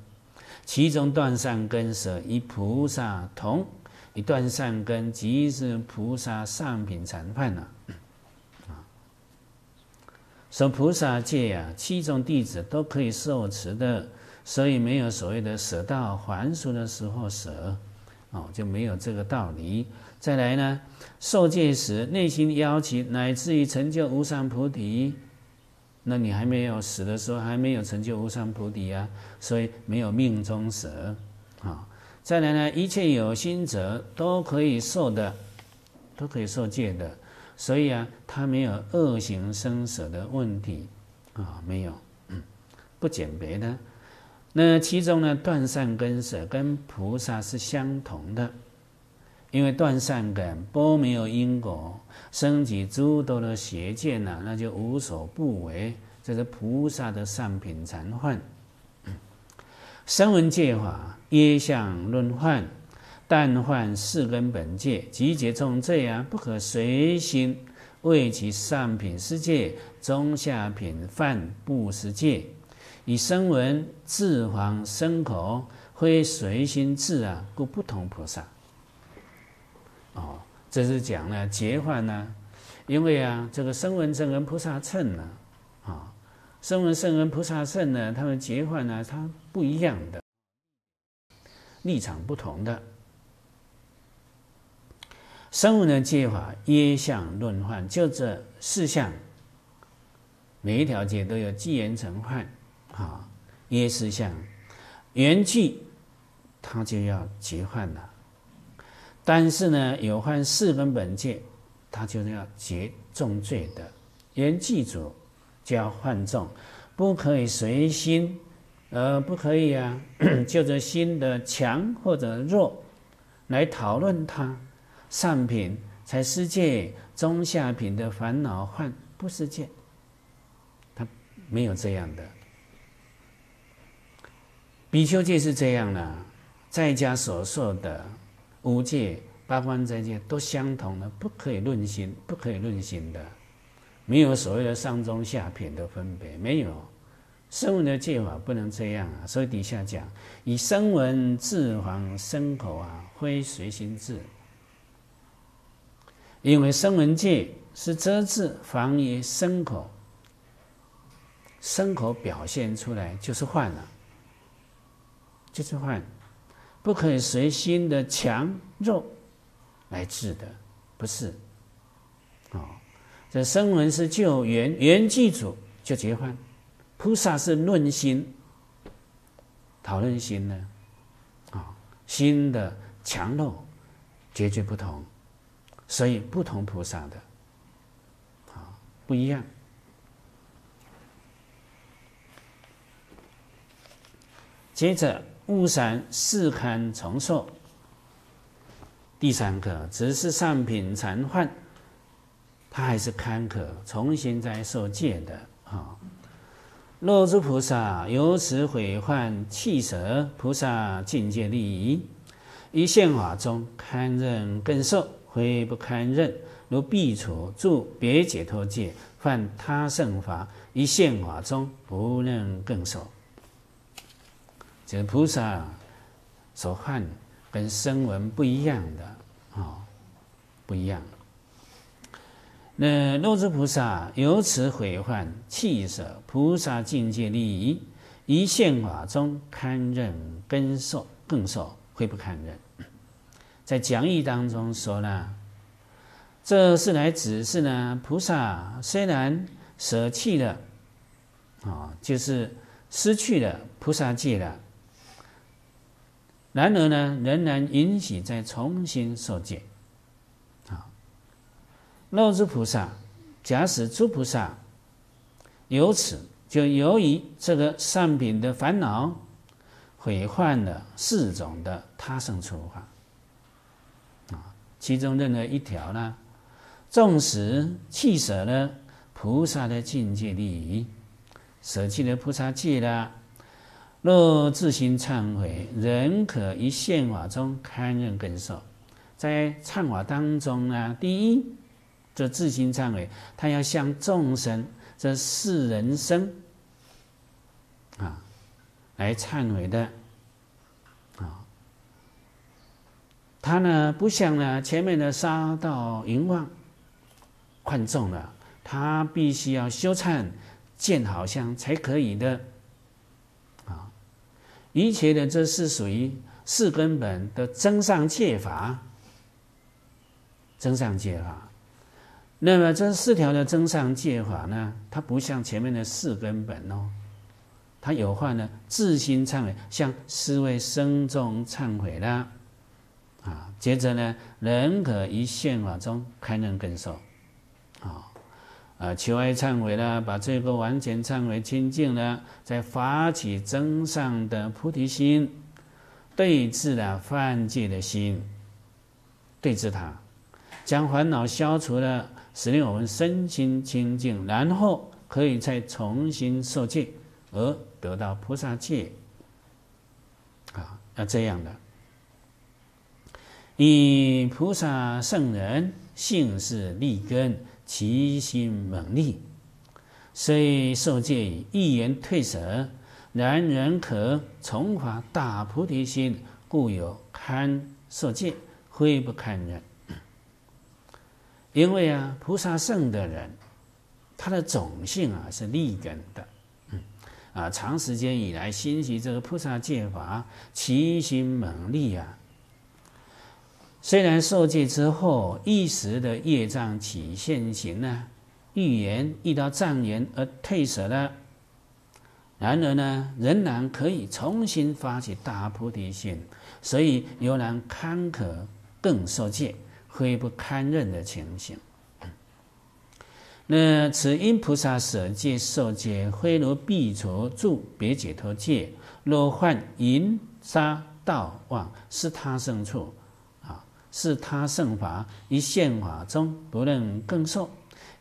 其中断善根舍，与菩萨同。一断善根，即是菩萨上品禅判了。啊，说菩萨戒呀，七种弟子都可以受持的，所以没有所谓的舍到还俗的时候舍，哦，就没有这个道理。再来呢，受戒时内心邀请，乃至于成就无上菩提。那你还没有死的时候，还没有成就无上菩提啊，所以没有命中舍啊。再来呢，一切有心者都可以受的，都可以受戒的，所以啊，他没有恶行生舍的问题啊，没有，不减别的。那其中呢，断善根舍跟菩萨是相同的，因为断善根波没有因果。升起诸多的邪见呐，那就无所不为。这是菩萨的上品禅幻。声闻戒法耶相论幻，但幻四根本戒，集结众罪啊，不可随心为其上品世界，中下品犯不实戒，以声闻自黄生口，非随心智啊，故不同菩萨。哦。这是讲呢结幻呢，因为啊，这个声闻圣跟菩萨乘呢，啊，声闻圣跟菩萨乘呢，他们结幻呢，它不一样的立场不同的声闻的戒法，耶相论幻，就这四项，每一条戒都有寂缘成幻，啊，耶四相，缘聚，它就要结幻了。但是呢，有犯四根本戒，他就是要结重罪的。缘记住，就要换重，不可以随心，呃，不可以啊，就着心的强或者弱来讨论它。上品才世界，中下品的烦恼幻不是戒，他没有这样的。比丘戒是这样的，在家所受的。五戒、八方斋戒都相同的，不可以论心，不可以论心的，没有所谓的上中下品的分别，没有。声闻的戒法不能这样啊，所以底下讲以声闻自防身口啊，非随心智。因为声闻戒是遮制防于身口，身口表现出来就是幻了，就是幻。不可以随心的强弱来治的，不是。哦，这声闻是救缘，缘记住就结婚；菩萨是论心，讨论心呢，啊，心的强弱绝绝不同，所以不同菩萨的，啊，不一样。接着。物三四堪重受，第三个只是上品残患，他还是堪可重新再受戒的啊。若诸菩萨由此毁患弃舍菩萨境界利益，一现法中堪任更受，非不堪任。如必处住别解脱戒，犯他圣法，一现法中不能更受。就是菩萨所犯跟声闻不一样的啊，不一样。那若智菩萨由此毁患弃舍菩萨境界利益，一现法中堪任更受更受，会不堪任？在讲义当中说呢，这是来指示呢，菩萨虽然舍弃了啊，就是失去了菩萨戒了。然而呢，仍然允许再重新受戒。啊，若诸菩萨，假使诸菩萨由此就由于这个上品的烦恼，毁坏了四种的他生处法。啊，其中任何一条呢，纵使弃舍了菩萨的境界利益，舍弃了菩萨戒了。若自行忏悔，仍可于宪法中堪任更受。在忏法当中呢，第一，这自行忏悔，他要向众生这四人生啊来忏悔的啊。他呢，不像呢前面的杀盗淫妄换众了，他必须要修忏见好相才可以的。一切的，这是属于四根本的增上戒法，增上戒法。那么这四条的增上戒法呢，它不像前面的四根本哦，它有话呢自心忏悔，向四位僧众忏悔了啊。接着呢，人可于宪法中开能更受。啊，求爱忏悔了，把这个完全忏悔清净了，再发起增上的菩提心，对治了犯戒的心，对治它，将烦恼消除了，使令我们身心清净，然后可以再重新受戒，而得到菩萨戒。啊，要这样的，以菩萨圣人性是立根。其心猛力，虽受戒以一言退舍，然仍可重发大菩提心，故有堪受戒，非不堪忍。因为啊，菩萨圣的人，他的种性啊是立根的，啊，长时间以来心习这个菩萨戒法，其心猛力啊，虽然受戒之后一时的业障起现行呢，预言遇到障眼而退舍了，然而呢，仍然可以重新发起大菩提心，所以犹然坎坷更受戒，非不堪忍的情形。那此因菩萨舍戒受戒，非如必除住别解脱戒。若患淫杀盗妄，是他生处，是他胜法，于现法中不能更受。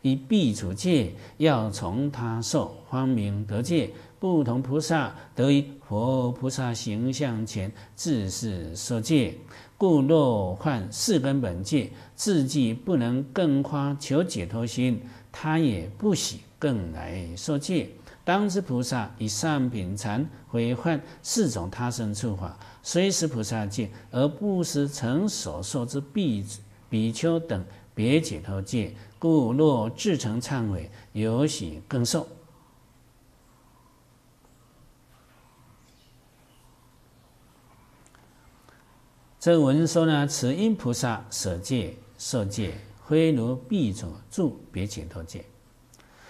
以必除戒，要从他受，方明得戒。不同菩萨得于佛菩萨形象前自是受戒，故若患四根本戒，自己不能更夸求解脱心。他也不喜更来受戒。当知菩萨以上品禅回换四种他生处法，虽是菩萨戒，而不是曾所受之比比丘等别解脱戒。故若至诚忏悔，有喜更受。这文说呢，此因菩萨舍戒受戒。非如必者住别解脱戒，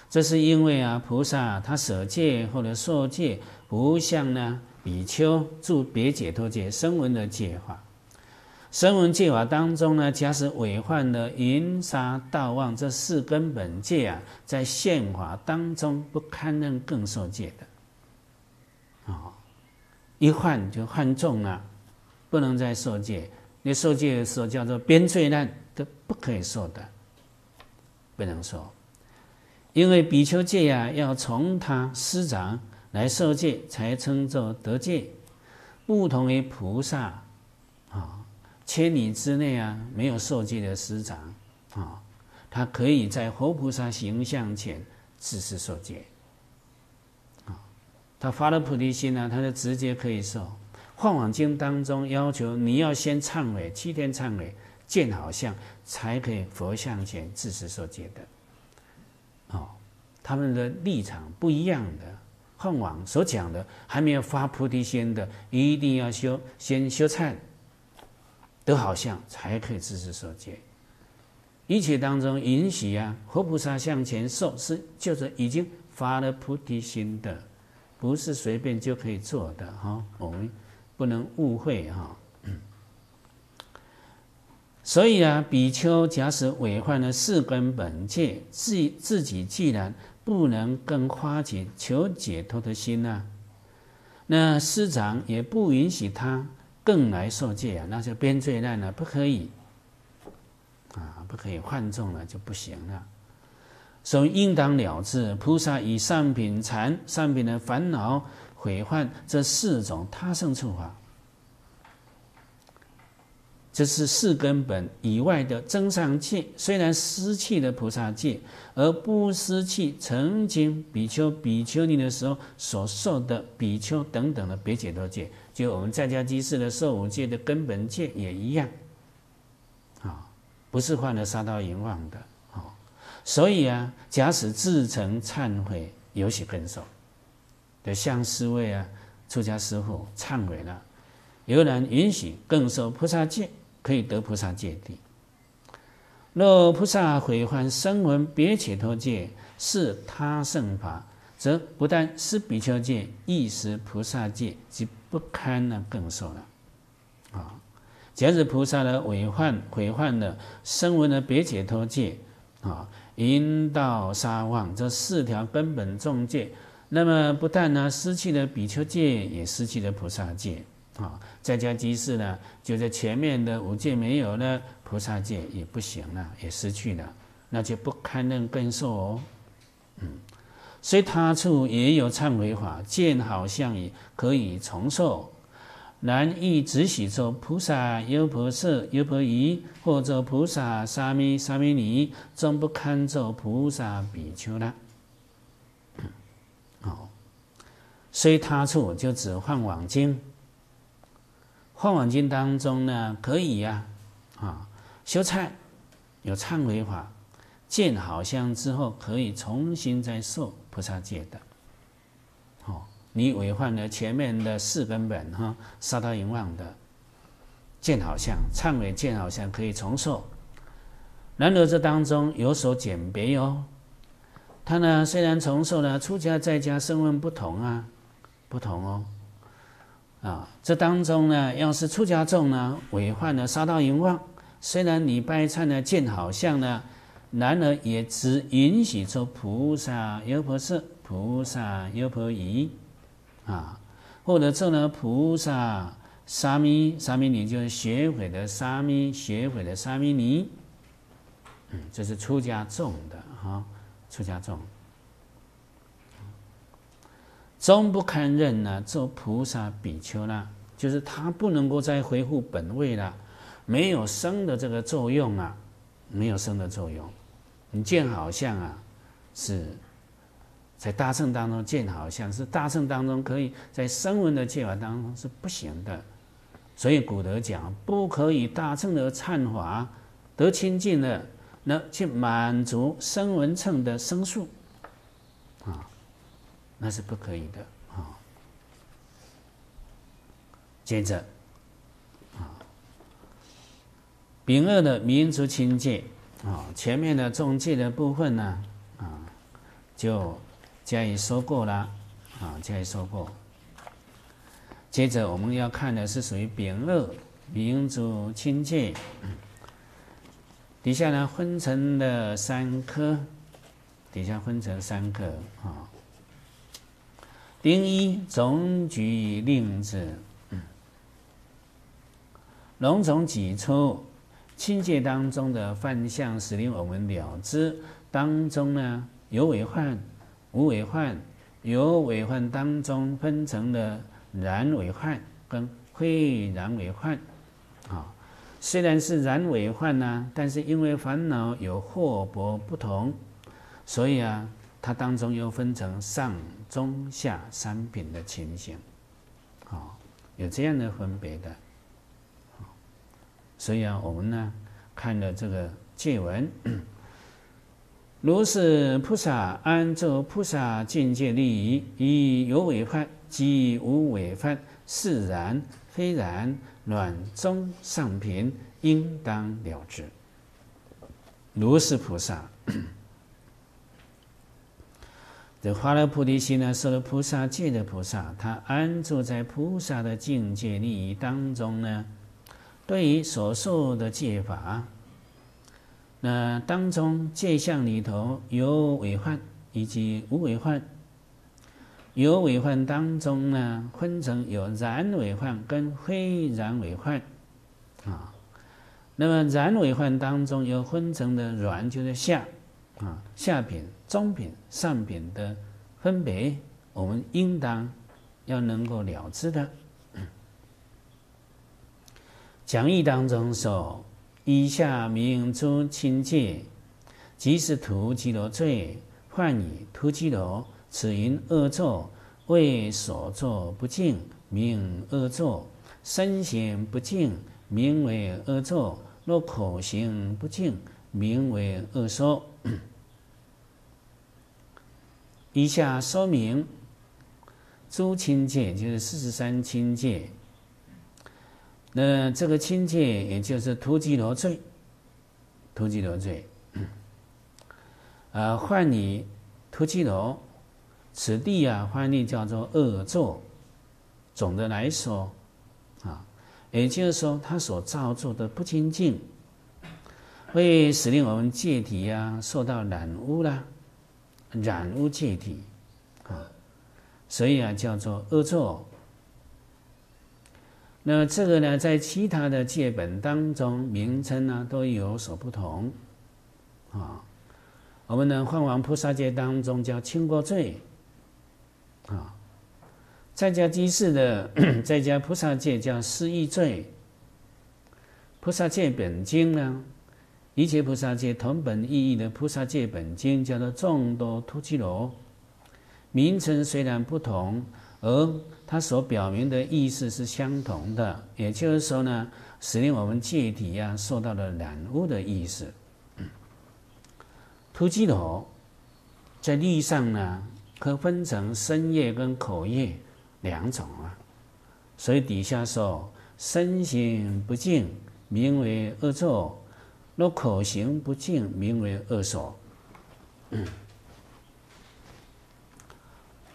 这是因为啊，菩萨他舍戒或者受戒，不像呢比丘住别解脱戒声闻的戒法。声闻戒法当中呢，假使违犯了淫杀盗妄这四根本戒啊，在宪法当中不堪任更受戒的。啊，一犯就犯重了，不能再受戒。你受戒的时候叫做边罪难。都不可以受的，不能受，因为比丘戒呀，要从他师长来受戒，才称作得戒，不同于菩萨啊，千里之内啊，没有受戒的师长啊，他可以在活菩萨形象前自是受戒啊，他发了菩提心呢，他就直接可以受。《换往经》当中要求你要先忏悔七天忏悔。见好像才可以佛像前自持受戒的，哦，他们的立场不一样的。换往所讲的，还没有发菩提心的，一定要修先修忏，得好像才可以自持受戒。一切当中允许啊，活菩萨向前受是就是已经发了菩提心的，不是随便就可以做的哈。我们不能误会哈。所以啊，比丘假使违犯了四根本戒，自自己既然不能更发起求解脱的心呢，那师长也不允许他更来受戒啊，那就编罪难了，不可以啊，不可以换众了就不行了。所以应当了知，菩萨以上品禅、上品的烦恼毁患这四种他生处法。这是四根本以外的增上戒，虽然失去了菩萨戒，而不失去曾经比丘、比丘尼的时候所受的比丘等等的别解脱戒，就我们在家居士的受五戒的根本戒也一样，啊，不是犯了杀盗淫妄的，啊，所以啊，假使自成忏悔，有喜更受，的向师位啊出家师父忏悔了，有人允许更受菩萨戒。可以得菩萨戒地。若菩萨毁犯声闻别解脱戒，是他胜法，则不但是比丘戒，亦是菩萨戒，即不堪呢更受了。啊，假使菩萨的违犯毁犯了声闻的别解脱戒，啊，引导杀妄这四条根本重戒，那么不但呢失去了比丘戒，也失去了菩萨戒。啊，在家居士呢，就在前面的五戒没有了，菩萨戒也不行了，也失去了，那就不堪任根受哦。嗯，虽他处也有忏悔法，见好像也可以重受，然亦只许做菩萨优婆塞、优婆夷，或者菩萨沙弥、沙弥尼，终不堪做菩萨比丘了。好，虽他处就指换往经。《换往经》当中呢，可以呀，啊，修忏，有忏悔法，见好相之后，可以重新再受菩萨戒的。哦，你违反了前面的四根本哈，杀盗淫妄的，见好相，忏悔见好相可以重受。然而这当中有所简别哟。他呢虽然重受了出家在家身份不同啊，不同哦。啊，这当中呢，要是出家众呢违犯了杀盗淫妄，虽然你拜忏呢见好相呢，然而也只允许做菩萨优婆塞、菩萨优婆夷啊，或者做了菩萨沙弥、沙弥尼，就是学会的沙弥、学会的沙弥尼。嗯，这是出家众的哈，出家众。终不堪任呢，做菩萨比丘呢，就是他不能够再恢复本位了，没有生的这个作用啊，没有生的作用。你见好像啊，是在大乘当中见好像是大乘当中可以在声闻的戒法当中是不行的，所以古德讲不可以大乘的忏法得清净的，那去满足声闻乘的生数。那是不可以的啊！接着啊，丙二的民族清戒啊，前面的中戒的部分呢啊，就加以说过了啊，加以说过。接着我们要看的是属于丙二民族清戒，底下呢分成了三科，底下分成三科啊。丁一总举令子，龙从几处清戒当中的犯相，使令我们了知当中呢有为患，无为患，有为患当中分成了然为患跟非然为患。啊，虽然是然为患呢，但是因为烦恼有祸薄不同，所以啊。它当中又分成上、中、下三品的情形，啊，有这样的分别的，所以啊，我们呢看了这个戒文，如是菩萨安住菩萨境界利益，以有违法即无违犯，是然非然，软中上品，应当了之。如是菩萨。这发了菩提心呢，受了菩萨戒的菩萨，他安住在菩萨的境界利益当中呢。对于所受的戒法，那当中戒相里头有违犯以及无违犯。有违犯当中呢，分成有然违犯跟非然违犯啊。那么然违犯当中有分成的软就是下。啊，下品、中品、上品的分别，我们应当要能够了知的。讲义当中说：“以下名诸清戒，即是屠基罗罪，犯以屠基罗，此因恶作，为所作不敬，名恶作；身行不敬，名为恶作；若口行不敬，名为恶说。”以下说明诸亲戒，就是四十三亲戒。那这个亲戒，也就是屠基罗罪，屠基罗罪。啊，换你突击罗，此地啊，翻译叫做恶作。总的来说，啊，也就是说，他所造作的不清净，会使令我们戒体啊受到染污了。染污戒体，啊，所以啊叫做恶作。那这个呢，在其他的戒本当中，名称呢都有所不同，啊，我们呢《幻王菩萨戒》当中叫清过罪，啊，在家居士的 在家菩萨戒叫失忆罪，菩萨戒本经呢。一切菩萨界同本意义的菩萨界本经叫做众多突基罗，名称虽然不同，而它所表明的意思是相同的。也就是说呢，使令我们戒体呀受到了染污的意思。突基罗在律上呢，可分成身业跟口业两种啊。所以底下说，身行不净，名为恶作；若口行不净，名为恶所。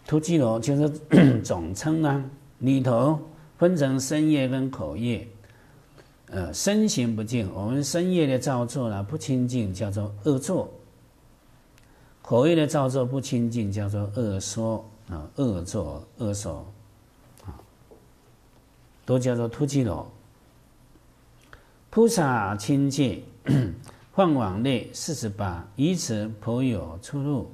突击罗就是 总称啊，里头分成身业跟口业。呃，身行不净，我们身业的造作呢不清净，叫做恶作；口业的造作不清净，叫做恶说啊，恶作恶说啊，都叫做突击罗。菩萨清净，放往内四十八，以此颇有出入。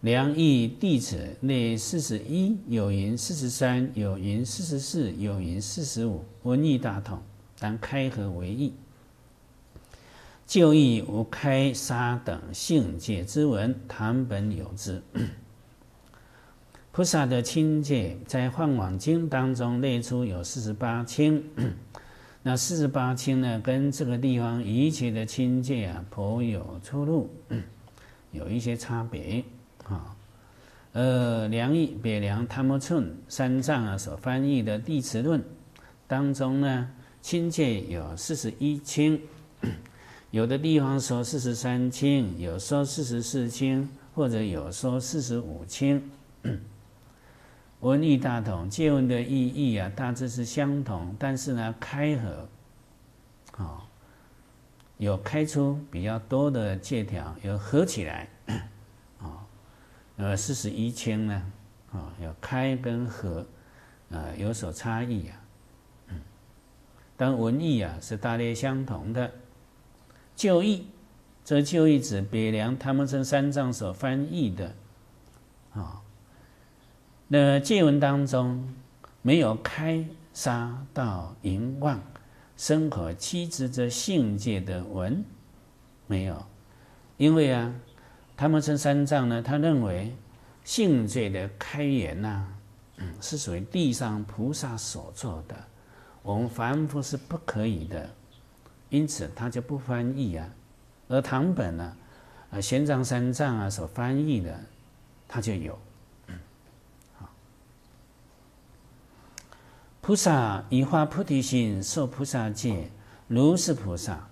良义弟子内四十一，有云四十三，有云四十四，有云四十五，文义大同。但开合为义，就义无开杀等性界之文，唐本有之。菩萨的清界在《幻网经》当中列出有四十八清，那四十八清呢，跟这个地方一切的清界啊颇有出入，有一些差别啊。呃，梁义北梁贪摩寸三藏啊所翻译的《地持论》当中呢。清界有四十一清，有的地方说四十三清，有说四十四清，或者有说四十五清。文义大同，借文的意义啊，大致是相同，但是呢，开合，啊，有开出比较多的借条，有合起来，啊，呃，四十一千呢，啊，有开跟合，呃，有所差异啊。但文义啊是大略相同的。旧义，这旧义指北凉他们这三藏所翻译的。那戒文当中没有开杀到淫妄生活妻子这性界的文，没有，因为啊，他们这三藏呢，他认为性界的开源呐，嗯，是属于地上菩萨所做的。我们凡夫是不可以的，因此他就不翻译啊。而唐本呢，啊玄奘三藏啊所翻译的，他就有。菩萨以发菩提心受菩萨戒，如是菩萨，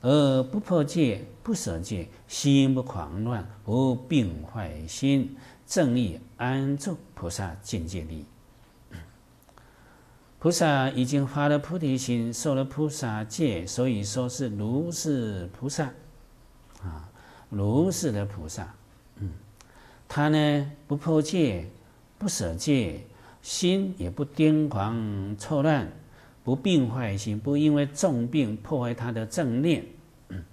而不破戒，不舍戒，心不狂乱，无病坏心，正义安住菩萨境界里。菩萨已经发了菩提心，受了菩萨戒，所以说是如是菩萨，啊，如是的菩萨，嗯，他呢不破戒，不舍戒，心也不癫狂错乱，不病坏心，不因为重病破坏他的正念，嗯，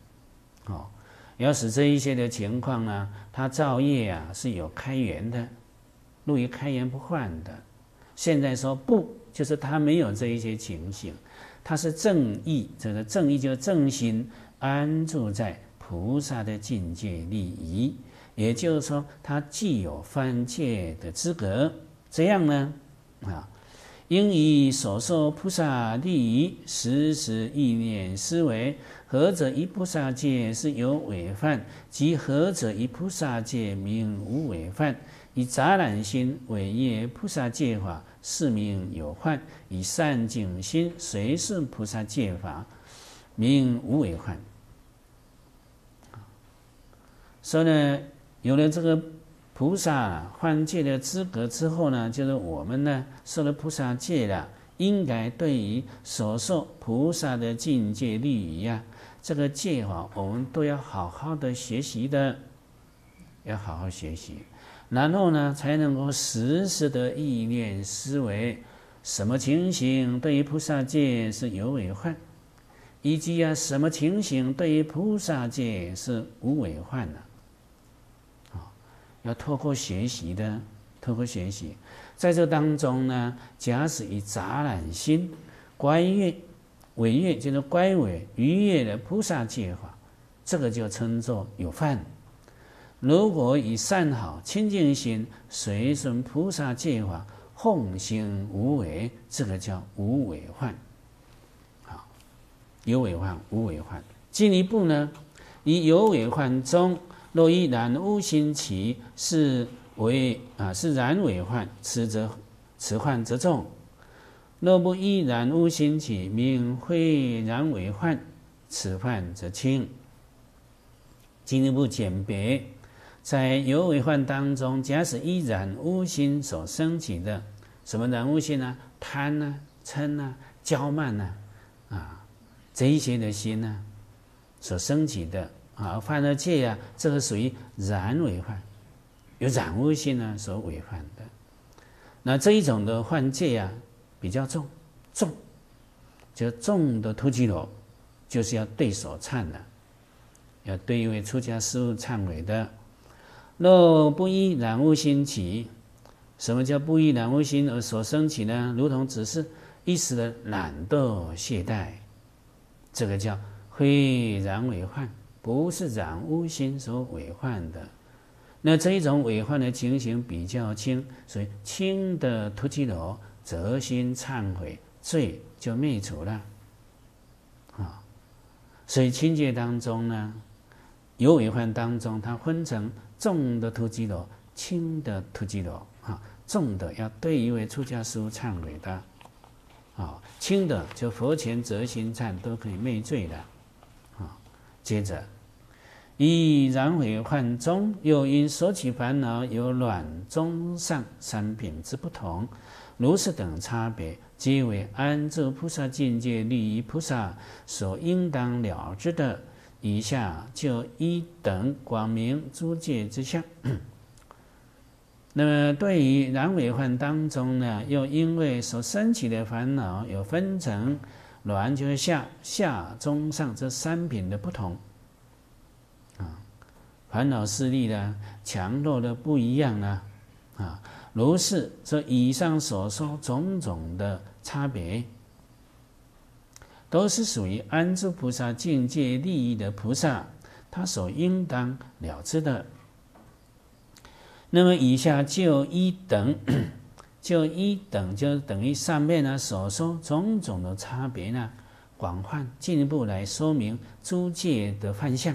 哦，要使这一些的情况呢，他造业啊是有开源的，路于开源不换的，现在说不。就是他没有这一些情形，他是正义，这个正义就是正心安住在菩萨的境界利益，也就是说，他既有犯戒的资格，这样呢，啊，应以所受菩萨利益，时时意念思维，何者一菩萨戒是有违犯，即何者一菩萨戒名无违犯，以杂染心违业菩萨戒法。是名有患，以善净心随顺菩萨戒法，名无为患。所以呢，有了这个菩萨换戒的资格之后呢，就是我们呢受了菩萨戒了，应该对于所受菩萨的境界利益呀，这个戒法我们都要好好的学习的，要好好学习。然后呢，才能够时时的意念思维，什么情形对于菩萨戒是有违患，以及啊，什么情形对于菩萨戒是无违患呢？要透过学习的，透过学习，在这当中呢，假使以杂染心乖越、违越，就是乖违逾越的菩萨戒法，这个就称作有犯。如果以善好清净心随顺菩萨戒法，奉行无为，这个叫无为患。好，有为患，无为患。进一步呢，以有为患中，若以染污心起，是为啊是然为患，此则此患则重。若不依染污心起，名会然为患，此患则轻。进一步鉴别，在有为患当中，假使依然污心所升起的什么然污心呢？贪呢？嗔呢？骄慢呢？啊，这一些的心呢，所升起的啊，犯了戒呀，这个属于染为患，有染污心呢所违犯的。那这一种的犯戒呀，比较重，重，就重的突击罗，就是要对所忏的。要对一位出家师父忏悔的，若不依染污心起，什么叫不依染污心而所生起呢？如同只是一时的懒惰懈怠，这个叫非染为患，不是染污心所违患的。那这一种违患的情形比较轻，所以轻的突击罗则心忏悔，罪就灭除了。啊，所以清戒当中呢。有违犯当中，它分成重的突击罗、轻的突击罗。啊，重的要对一位出家师父忏悔的，啊，轻的就佛前折心忏都可以灭罪的。啊，接着，以然悔患中，又因所起烦恼有卵、中、上三品之不同，如是等差别，皆为安住菩萨境界利益菩萨所应当了知的。以下就一等广明诸界之相。那么对于染尾患当中呢，又因为所升起的烦恼有分成卵就是下下中上这三品的不同，烦恼势力呢强弱的不一样呢啊，如是这以上所说种种的差别。都是属于安住菩萨境界利益的菩萨，他所应当了知的。那么以下就一等，就一等就等于上面呢所说种种的差别呢，广泛进一步来说明诸界的幻象，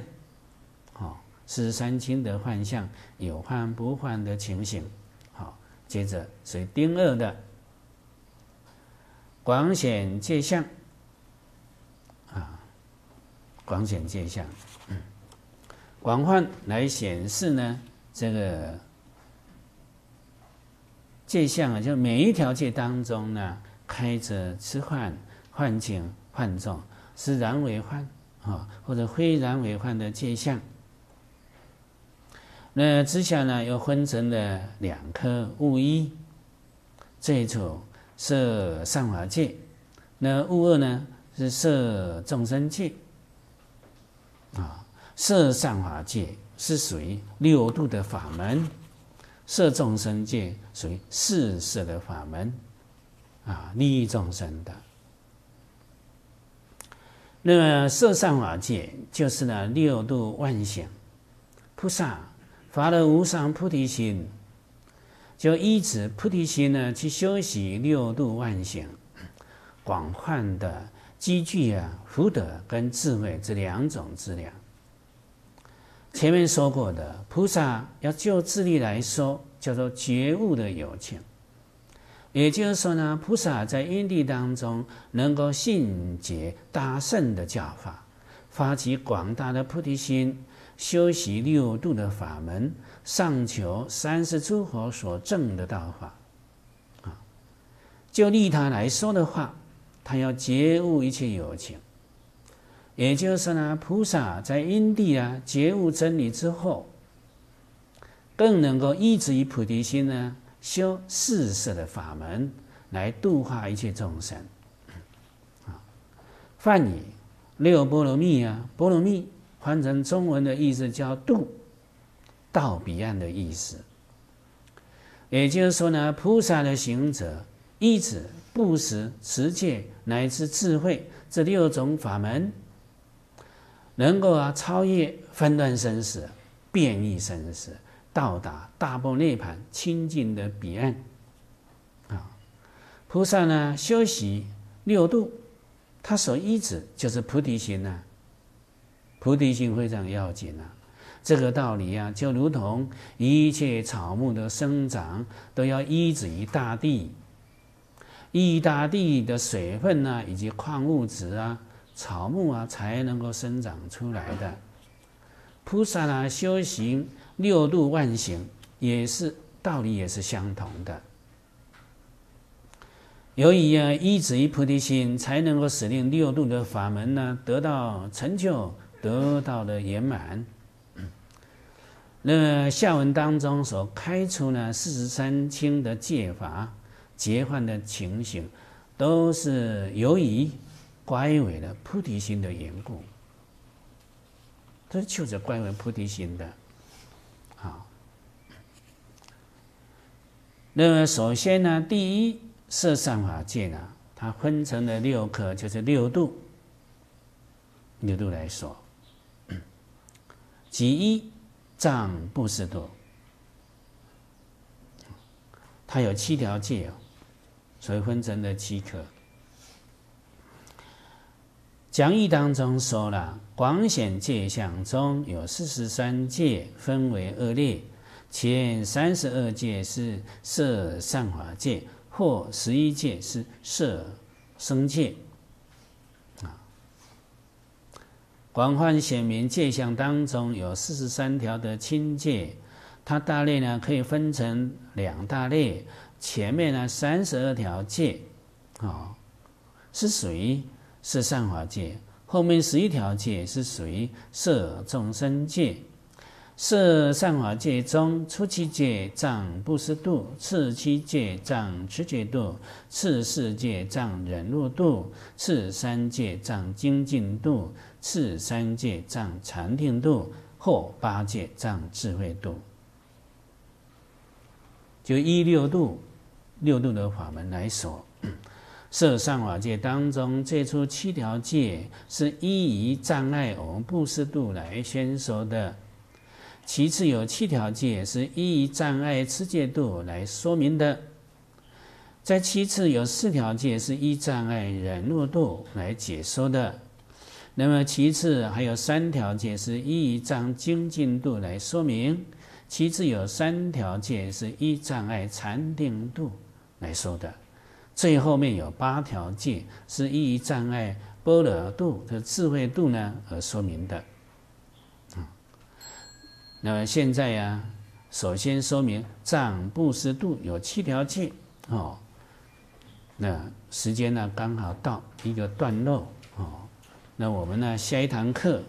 是三清的幻象，有幻不幻的情形。好，接着是丁二的广显界相啊。广显界相，广泛来显示呢，这个界相啊，就每一条界当中呢，开着痴幻、幻境、幻众，是然为幻啊，或者非然为幻的界相。那之下呢，又分成了两颗物一，这一处是上法界，那物二呢是摄众生界。啊，色上法界是属于六度的法门，色众生界属于四色的法门，啊，利益众生的。那么色上法界就是呢六度万象，菩萨发了无上菩提心，就依止菩提心呢去修习六度万行，广泛的。积聚啊，福德跟智慧这两种资粮。前面说过的，菩萨要就智力来说，叫做觉悟的有情。也就是说呢，菩萨在因地当中能够信解大圣的教法，发起广大的菩提心，修习六度的法门，上求三世诸佛所证的道法。啊，就利他来说的话。他要觉悟一切有情，也就是呢，菩萨在因地啊觉悟真理之后，更能够一直以菩提心呢，修四摄的法门来度化一切众生。啊，梵语六波罗蜜啊，波罗蜜换成中文的意思叫渡，到彼岸的意思。也就是说呢，菩萨的行者依止。布施、持戒乃至智慧这六种法门，能够啊超越分段生死、变异生死，到达大波涅盘清净的彼岸。啊，菩萨呢修习六度，他所依止就是菩提心呢。菩提心非常要紧呐。这个道理啊，就如同一切草木的生长都要依止于大地。依大地的水分啊，以及矿物质啊、草木啊，才能够生长出来的。菩萨啊，修行六度万行，也是道理，也是相同的。由于啊，依止于菩提心，才能够使令六度的法门呢，得到成就，得到的圆满。那下文当中所开出呢四十三清的戒法、结幻的情形，都是由于乖违了菩提心的缘故，都是就着乖违菩提心的。好，那么首先呢，第一色善法界呢，它分成了六颗，就是六度，六度来说，其一。藏布施度，它有七条戒哦，所以分成了七颗。讲义当中说了，广显界相中有四十三戒，分为二列，前三十二戒是色善法界，或十一戒是色生戒。广泛显明界相当中有四十三条的清界，它大类呢可以分成两大类，前面呢三十二条界，啊，是属于是善法界，后面十一条界是属于摄众生界。摄善法界中，初七戒藏布施度，次七界障持觉度，次四界障忍辱度，次三界障精进度。次三界障禅定度，后八界障智慧度，就一六度六度的法门来说，设上法界当中，这出七条戒是依于障碍我们布施度来宣说的；其次有七条戒是依于障碍持戒度来说明的；在其次有四条戒是依障碍忍辱度来解说的。那么其次还有三条戒是依障精进度来说明，其次有三条戒是依障碍禅定度来说的，最后面有八条戒是依障碍般若度的智慧度呢而说明的。啊，那么现在呀，首先说明藏布施度有七条戒哦，那时间呢刚好到一个段落。那我们呢？下一堂课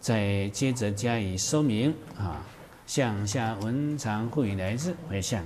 再接着加以说明啊。向下文长会来自回向。